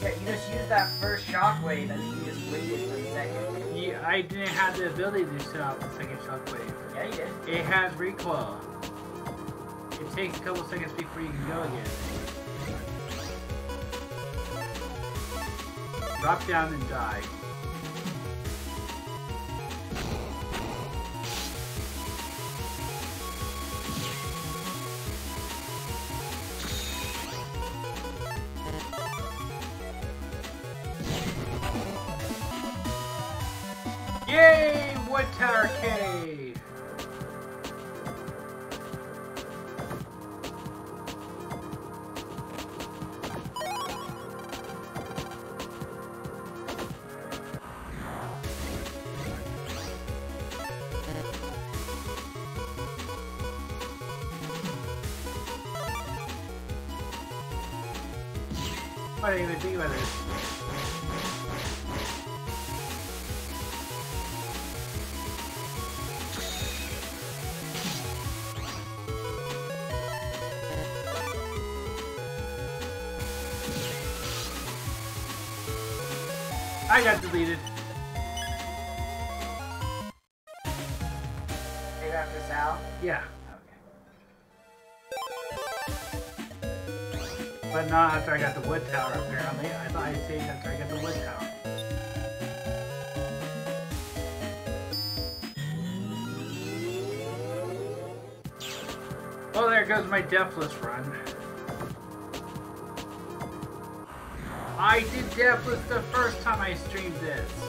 Yeah, you just used that first shockwave and then you just waited for the second. Yeah, I didn't have the ability to set off the second shockwave. Yeah, you did. It has recoil. It takes a couple seconds before you can go again. Drop down and die. Yay! Wood Tower Deathless run. I did Deathless the first time I streamed this.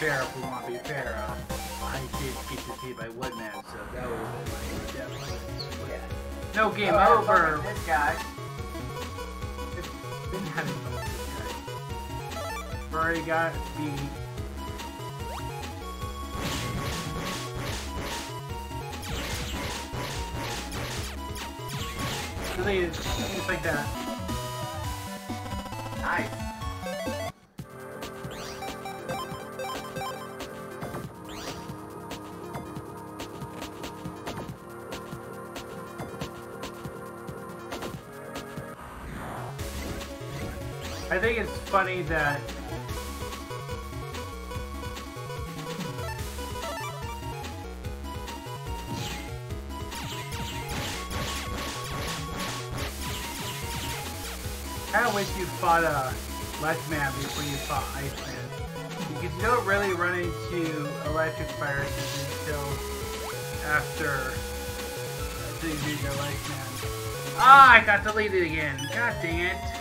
Fair, if we want to be fair, uh, I did get defeated by Woodman, so that was like definitely. Yeah. No game Oh, over. This guy. Been having fun with this guy. Already got a Electman before you fought Iceman. You don't really run into electric fire until after after you do your Electman. Ah, I got deleted again. God dang it.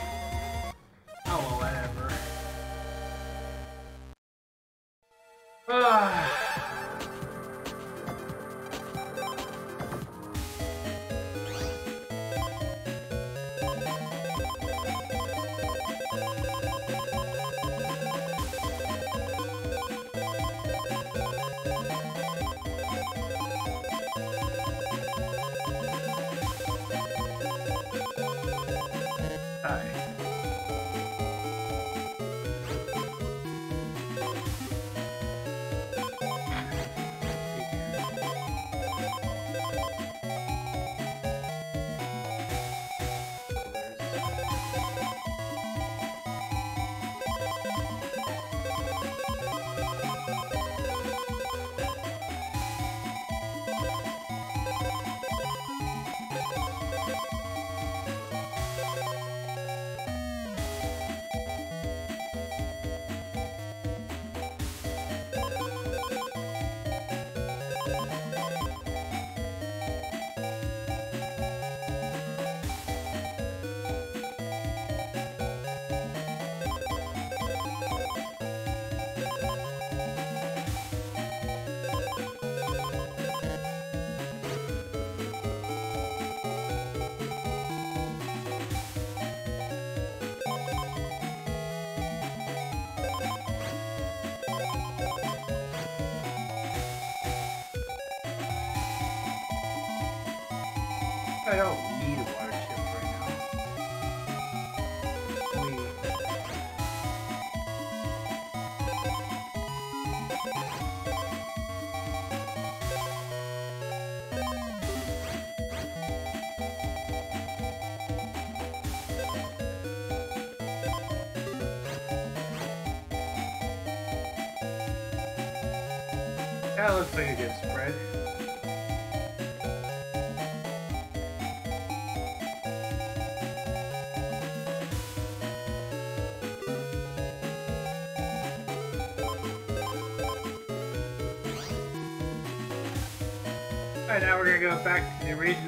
We're gonna go back to the original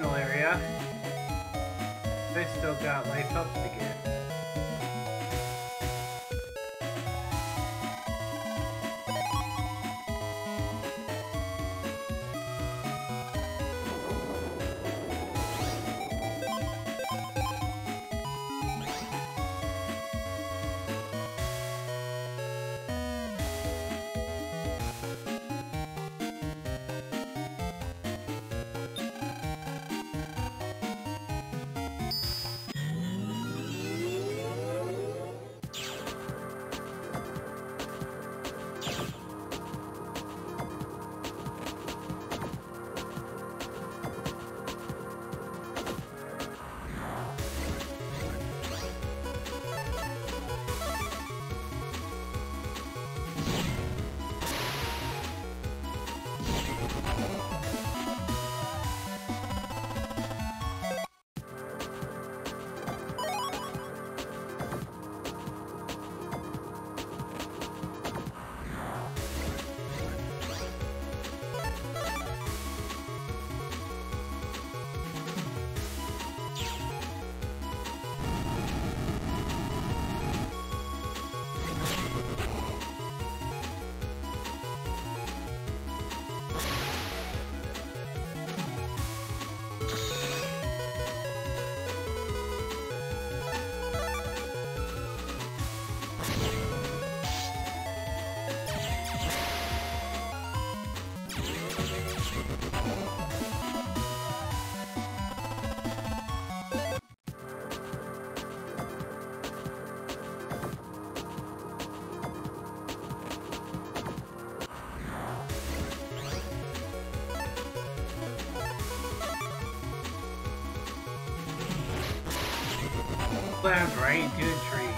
slammed right into a tree.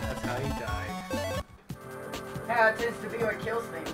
That's how he died. Yeah, it tends to be what kills things.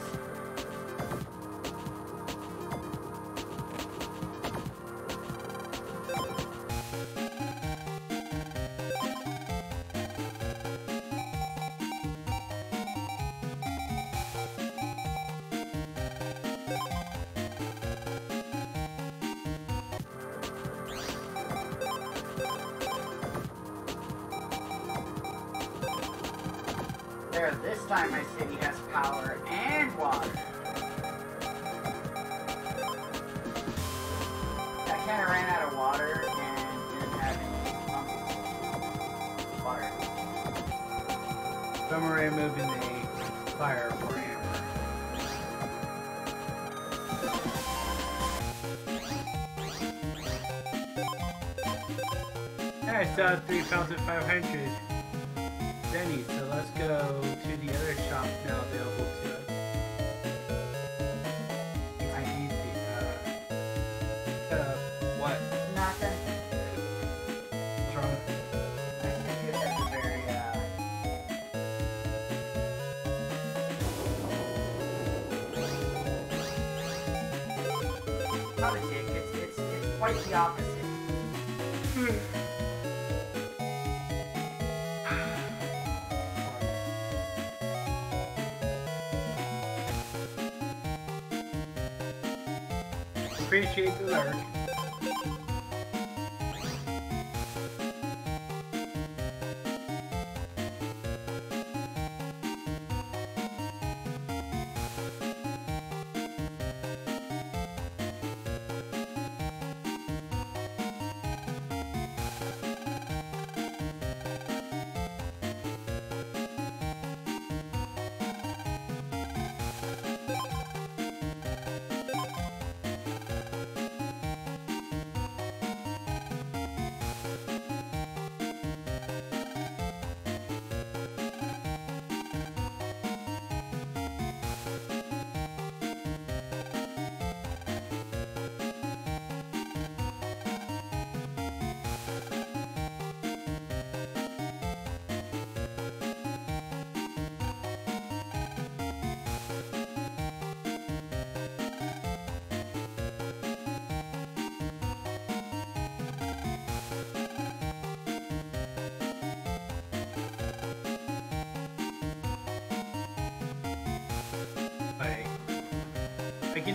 Quite the opposite. Hmm. Appreciate the lurk.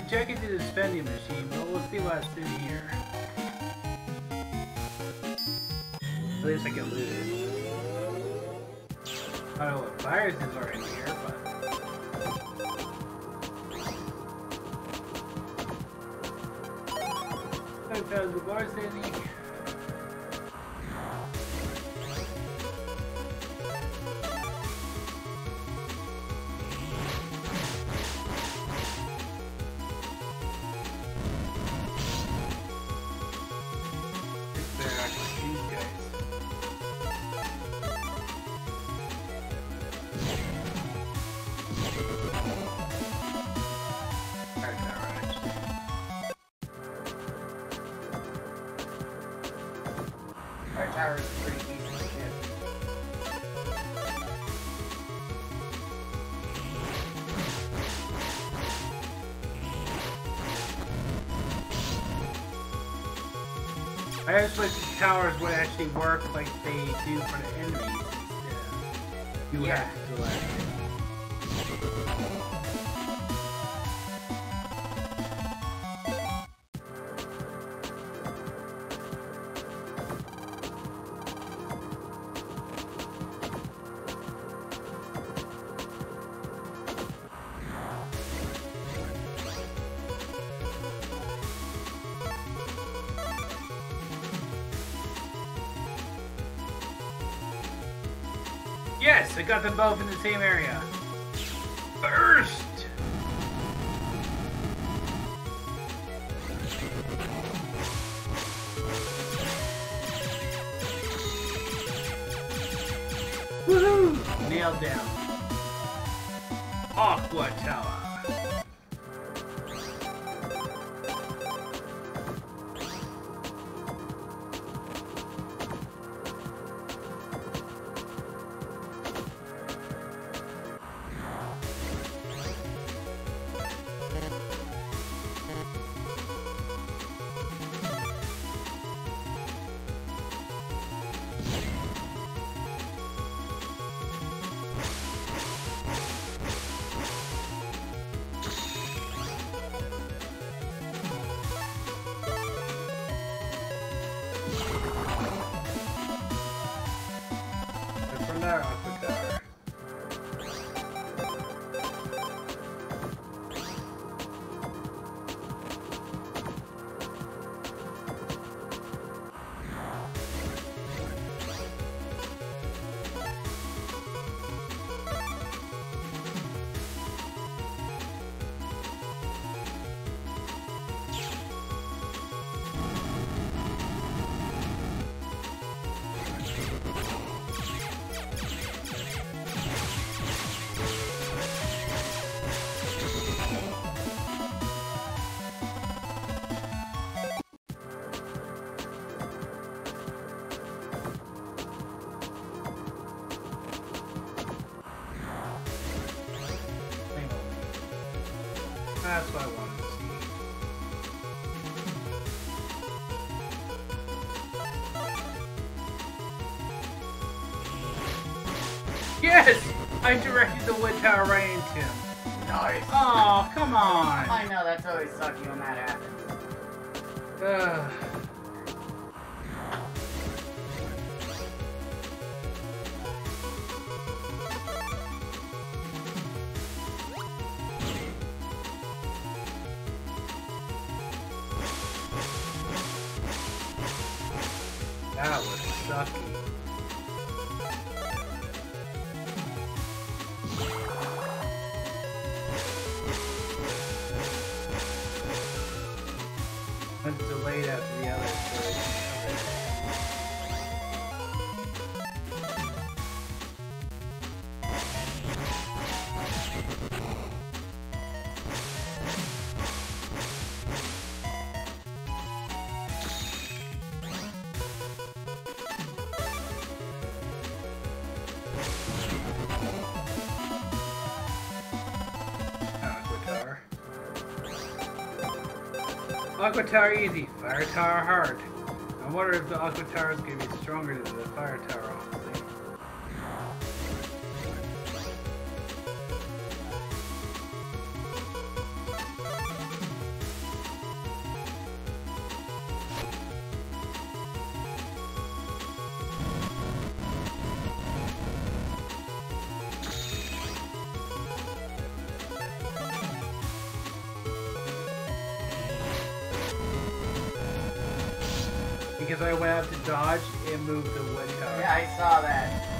Check into this vending machine, but we'll see what's in here. At least I can loot it. I don't know what viruses are in here, but... The. I just wish the towers would actually work like they do for the enemies instead. You Yeah. Both in the same area. Burst! Woohoo! Nailed down. Aqua Tower easy, Fire Tower hard. I wonder if the Aqua Tower is going to be stronger than the. Yeah, I saw that.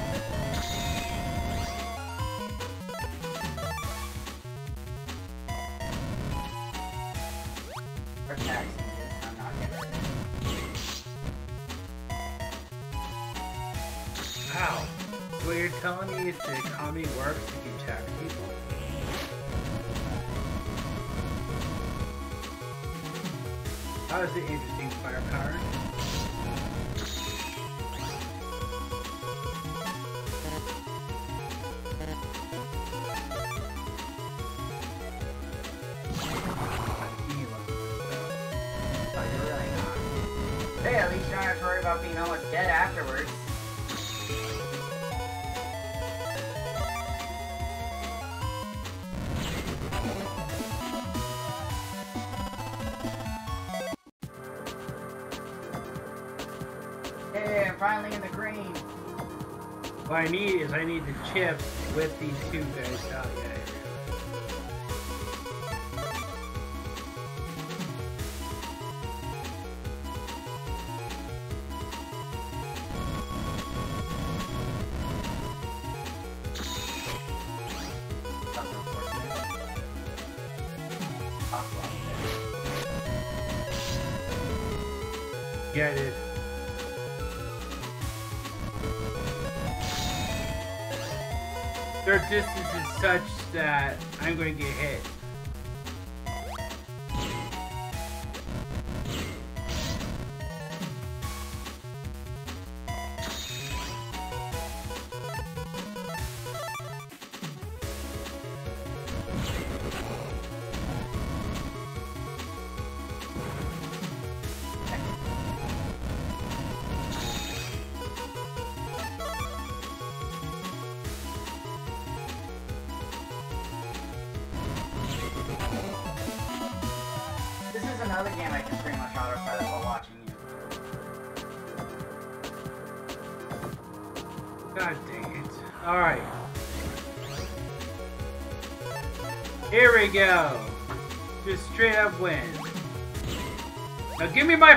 Wow. So what you're telling me is the economy works you tax people? That was an interesting firepower. Worry about almost dead afterwards. Finally in the green. What I need is I need the chip with these two guys out yet. Going to get hit. Give me my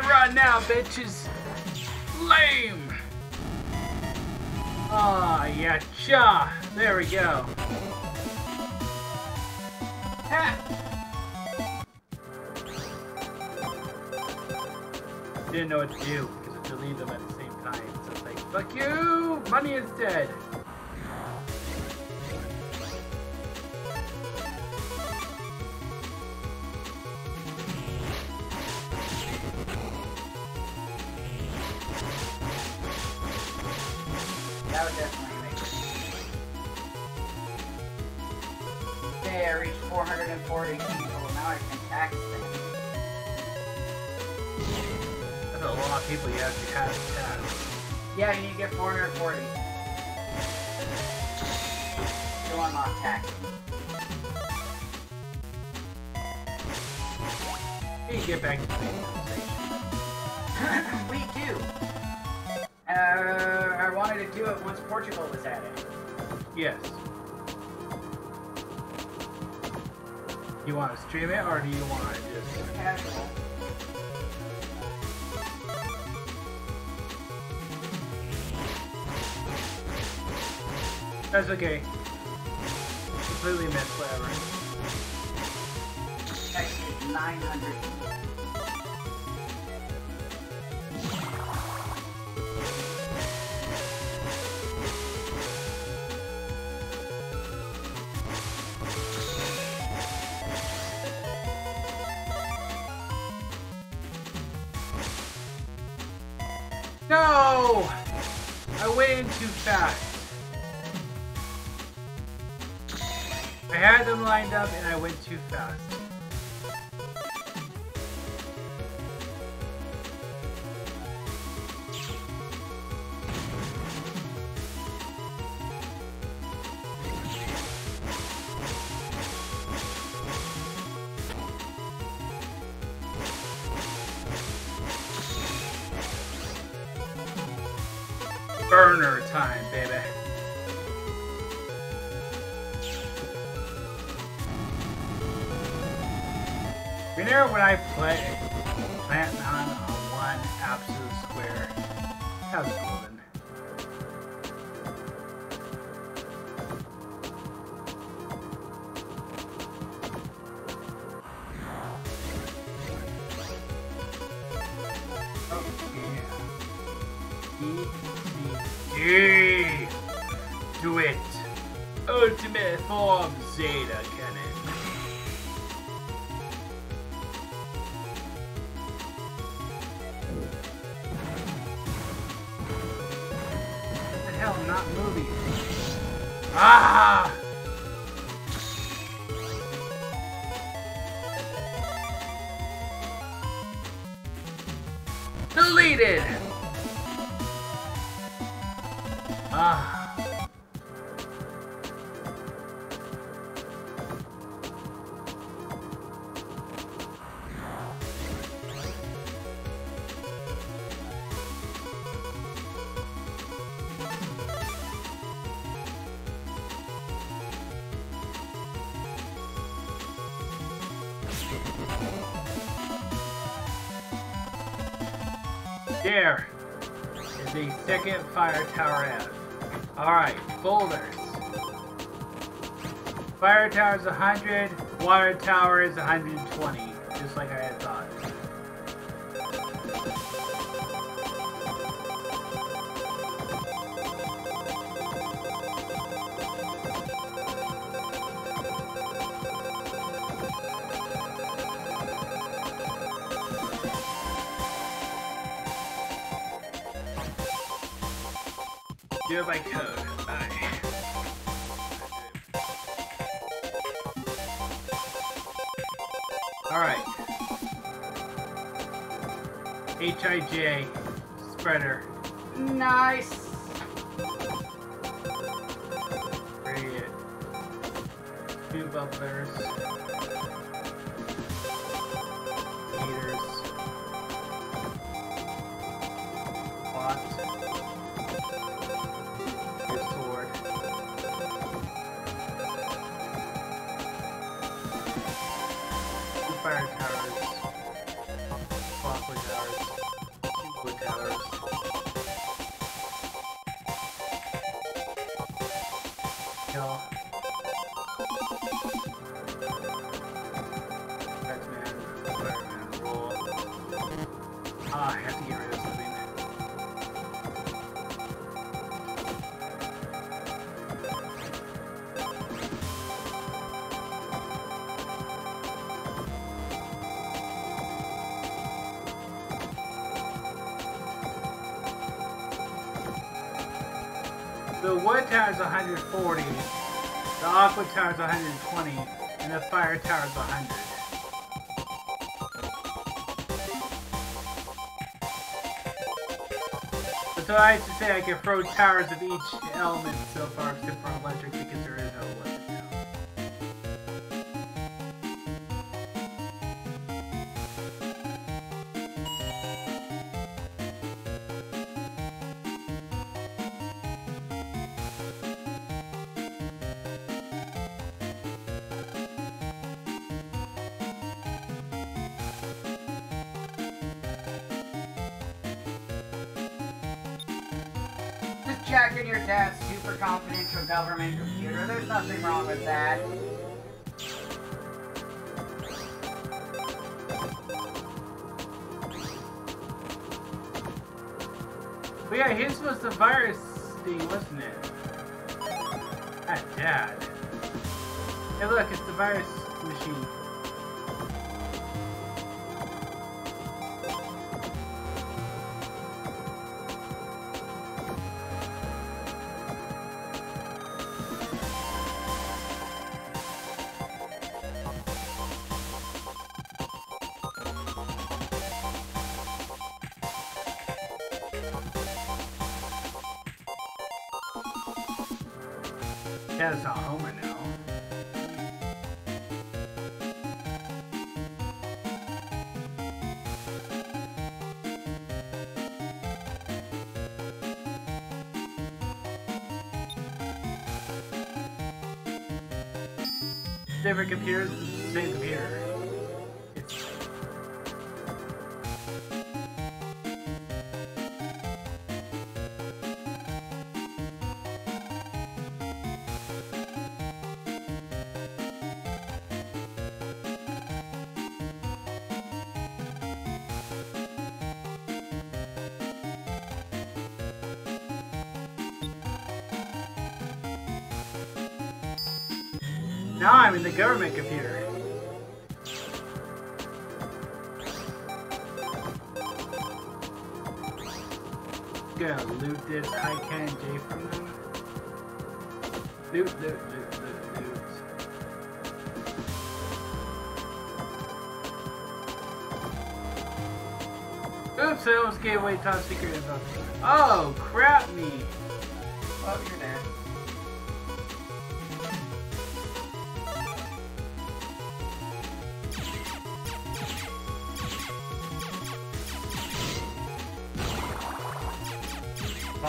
Run now, bitches. Lame. Ah, yeah, cha. There we go. Ha! Didn't know what to do because it deleted them at the same time. So it's like, fuck you! Money is dead. Can get back to the we do. Uh, I wanted to do it once Portugal was at it. Yes. You want to stream it or do you want to just... Casual. That's okay. Completely missed whatever. Actually, 900. No! I went too fast. I had them lined up and I went too fast. Second fire tower out. Alright, boulders. Fire tower is 100, water tower is 120, just like I had thought. HIJ spreader. Nice. Period. Two bubblers. 140, the aqua tower is 120, and the fire tower is 100. So I used to say I can throw towers of each element so confidential government computer. There's nothing wrong with that. But yeah, his was the virus thing, wasn't it? Ah, dad. Hey look, it's the virus Different Now the government computer. Gonna loot this I can J from them. Loot, loot, loot, loot, loot. Oops, I almost gave away top secret info. Oh, crap me! Oh, you're dead.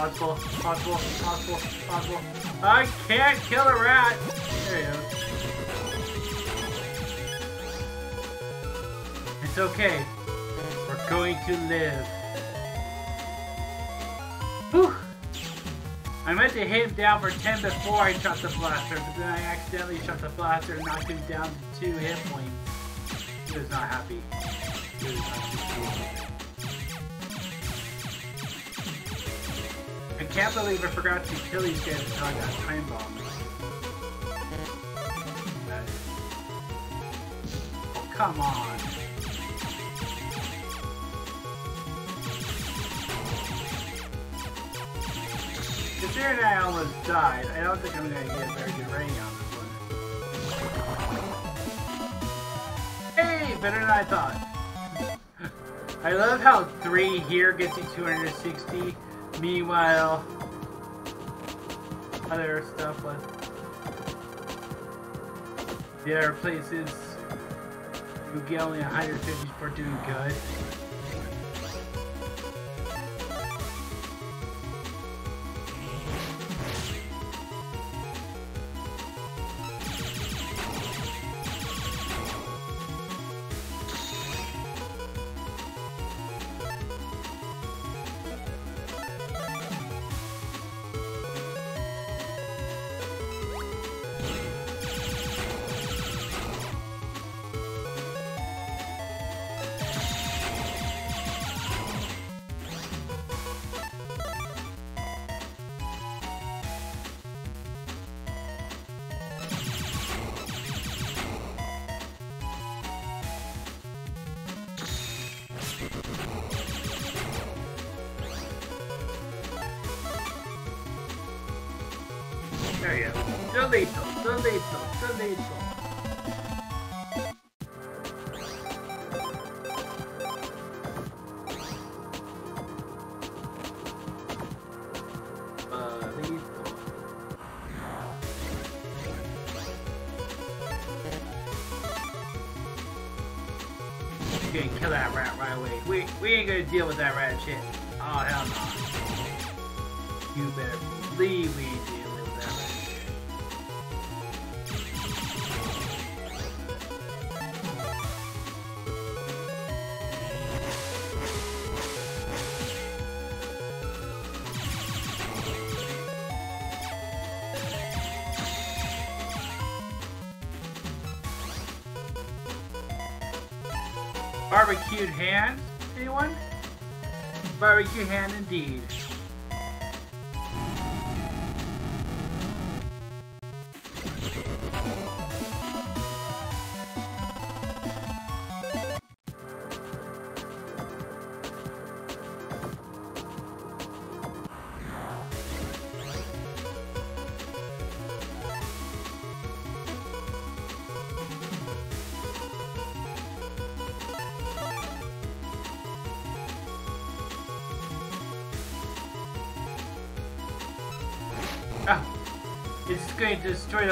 Possible, possible, possible, possible. I can't kill a rat! There you go. It's okay. We're going to live. Whew! I meant to hit him down for 10 before I shot the blaster, but then I accidentally shot the blaster and knocked him down to 2 hit points. He was not happy. He was not happy. Can't believe I forgot to kill these guys until I got time bomb. Come on. Considering I almost died, I don't think I'm gonna get very good rating on this one. Hey, better than I thought. I love how 3 here gets you 260, meanwhile, other stuff with the other places, you get only 150 for doing good.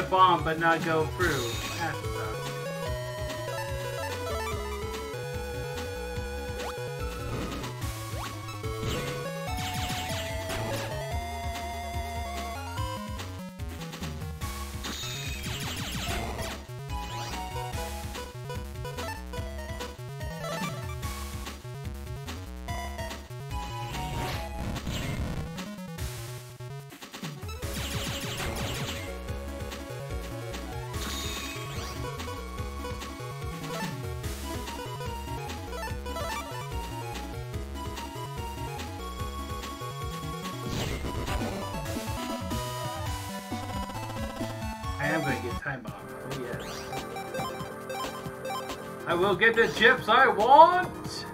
The bomb but not go through. I will get the chips I want!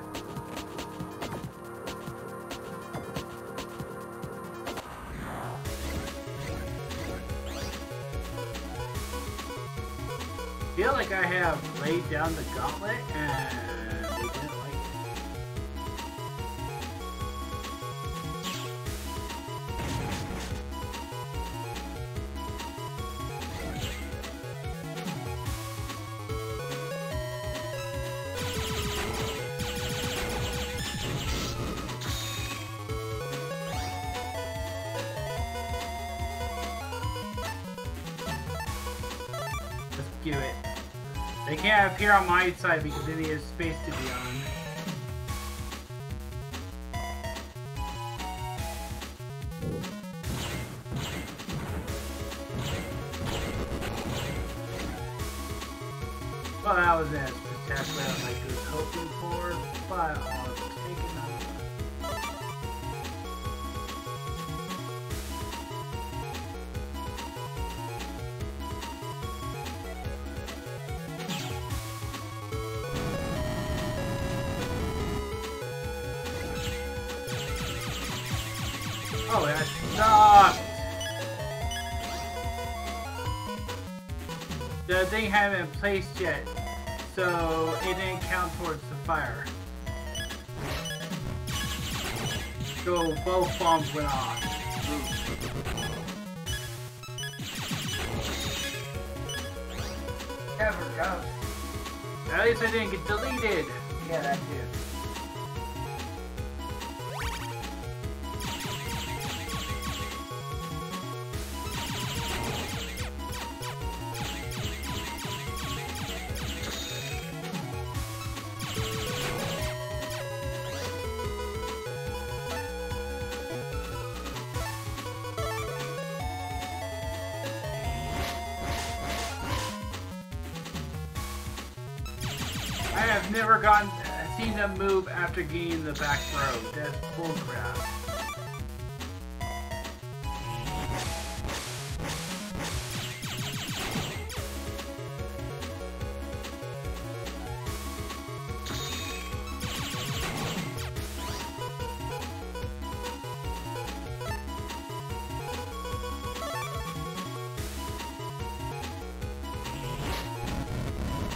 feel like I have laid down the gauntlet can't on my side because he has space to be on. Placed yet, so it didn't count towards the fire. So both bombs went off. Never goes. At least I didn't get deleted. Yeah, that too. After gaining the back row. That's bullcrap.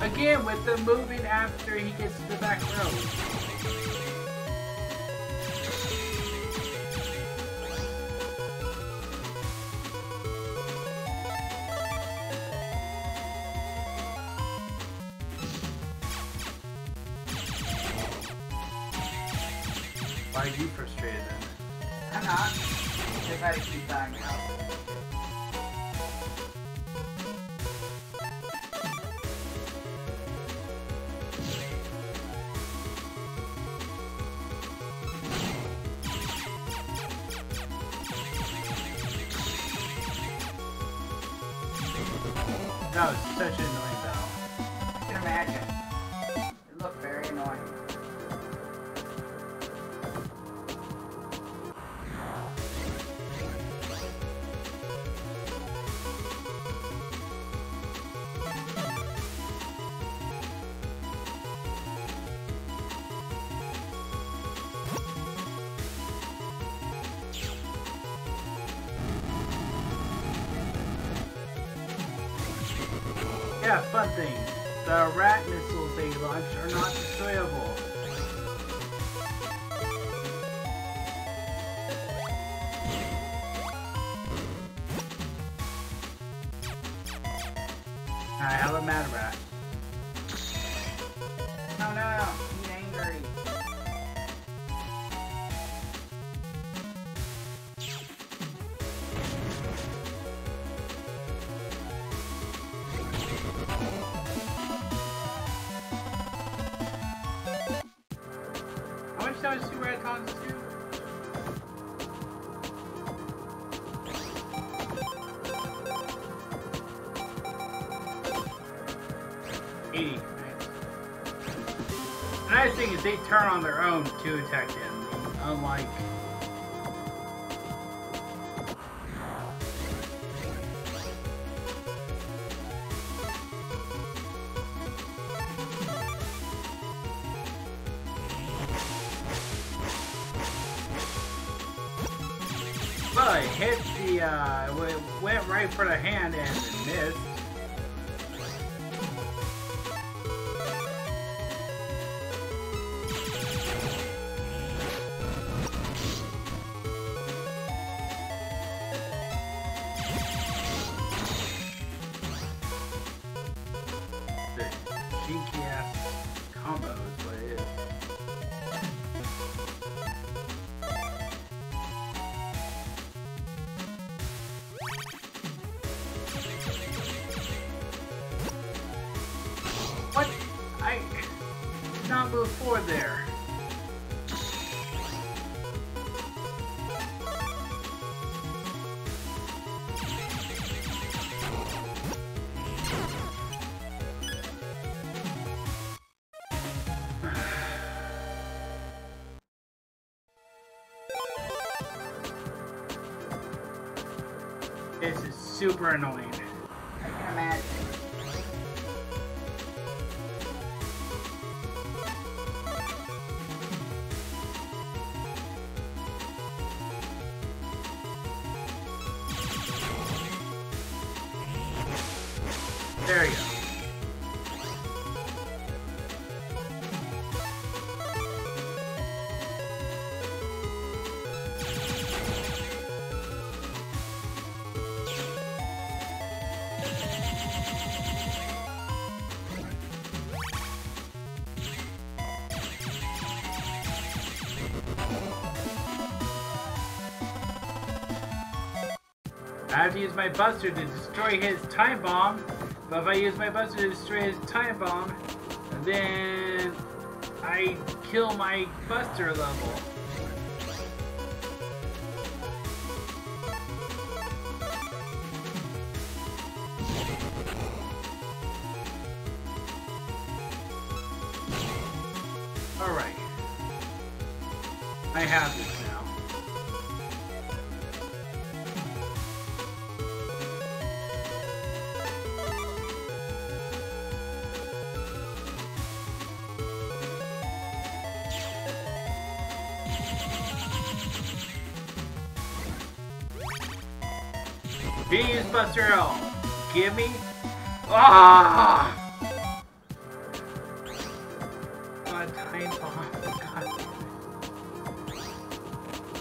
Again, with the moving after he gets to the back row. Yeah, fun thing. The rat missiles they launch are not destroyable. Turn on their own to attack the super annoying. Use my buster to destroy his time bomb. But if I use my buster to destroy his time bomb, then I kill my buster level. Give me. Ah! God, time bomb. God.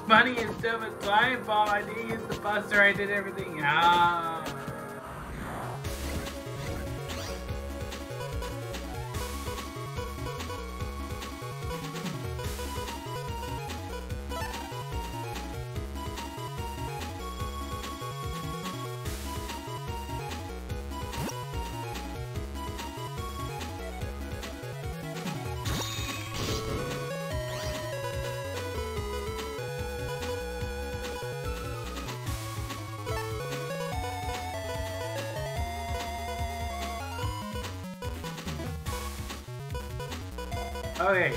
Money instead of a time bomb. I didn't use the Buster. I did everything. Okay,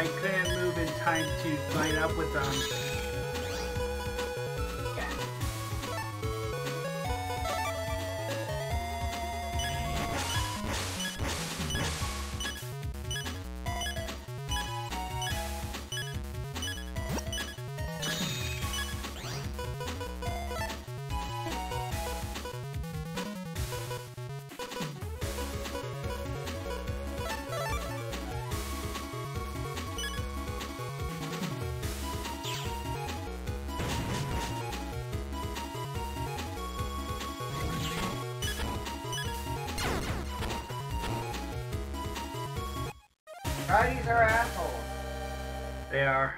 I couldn't move in time to line up with them. Righties are assholes. They are.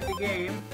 Save the game.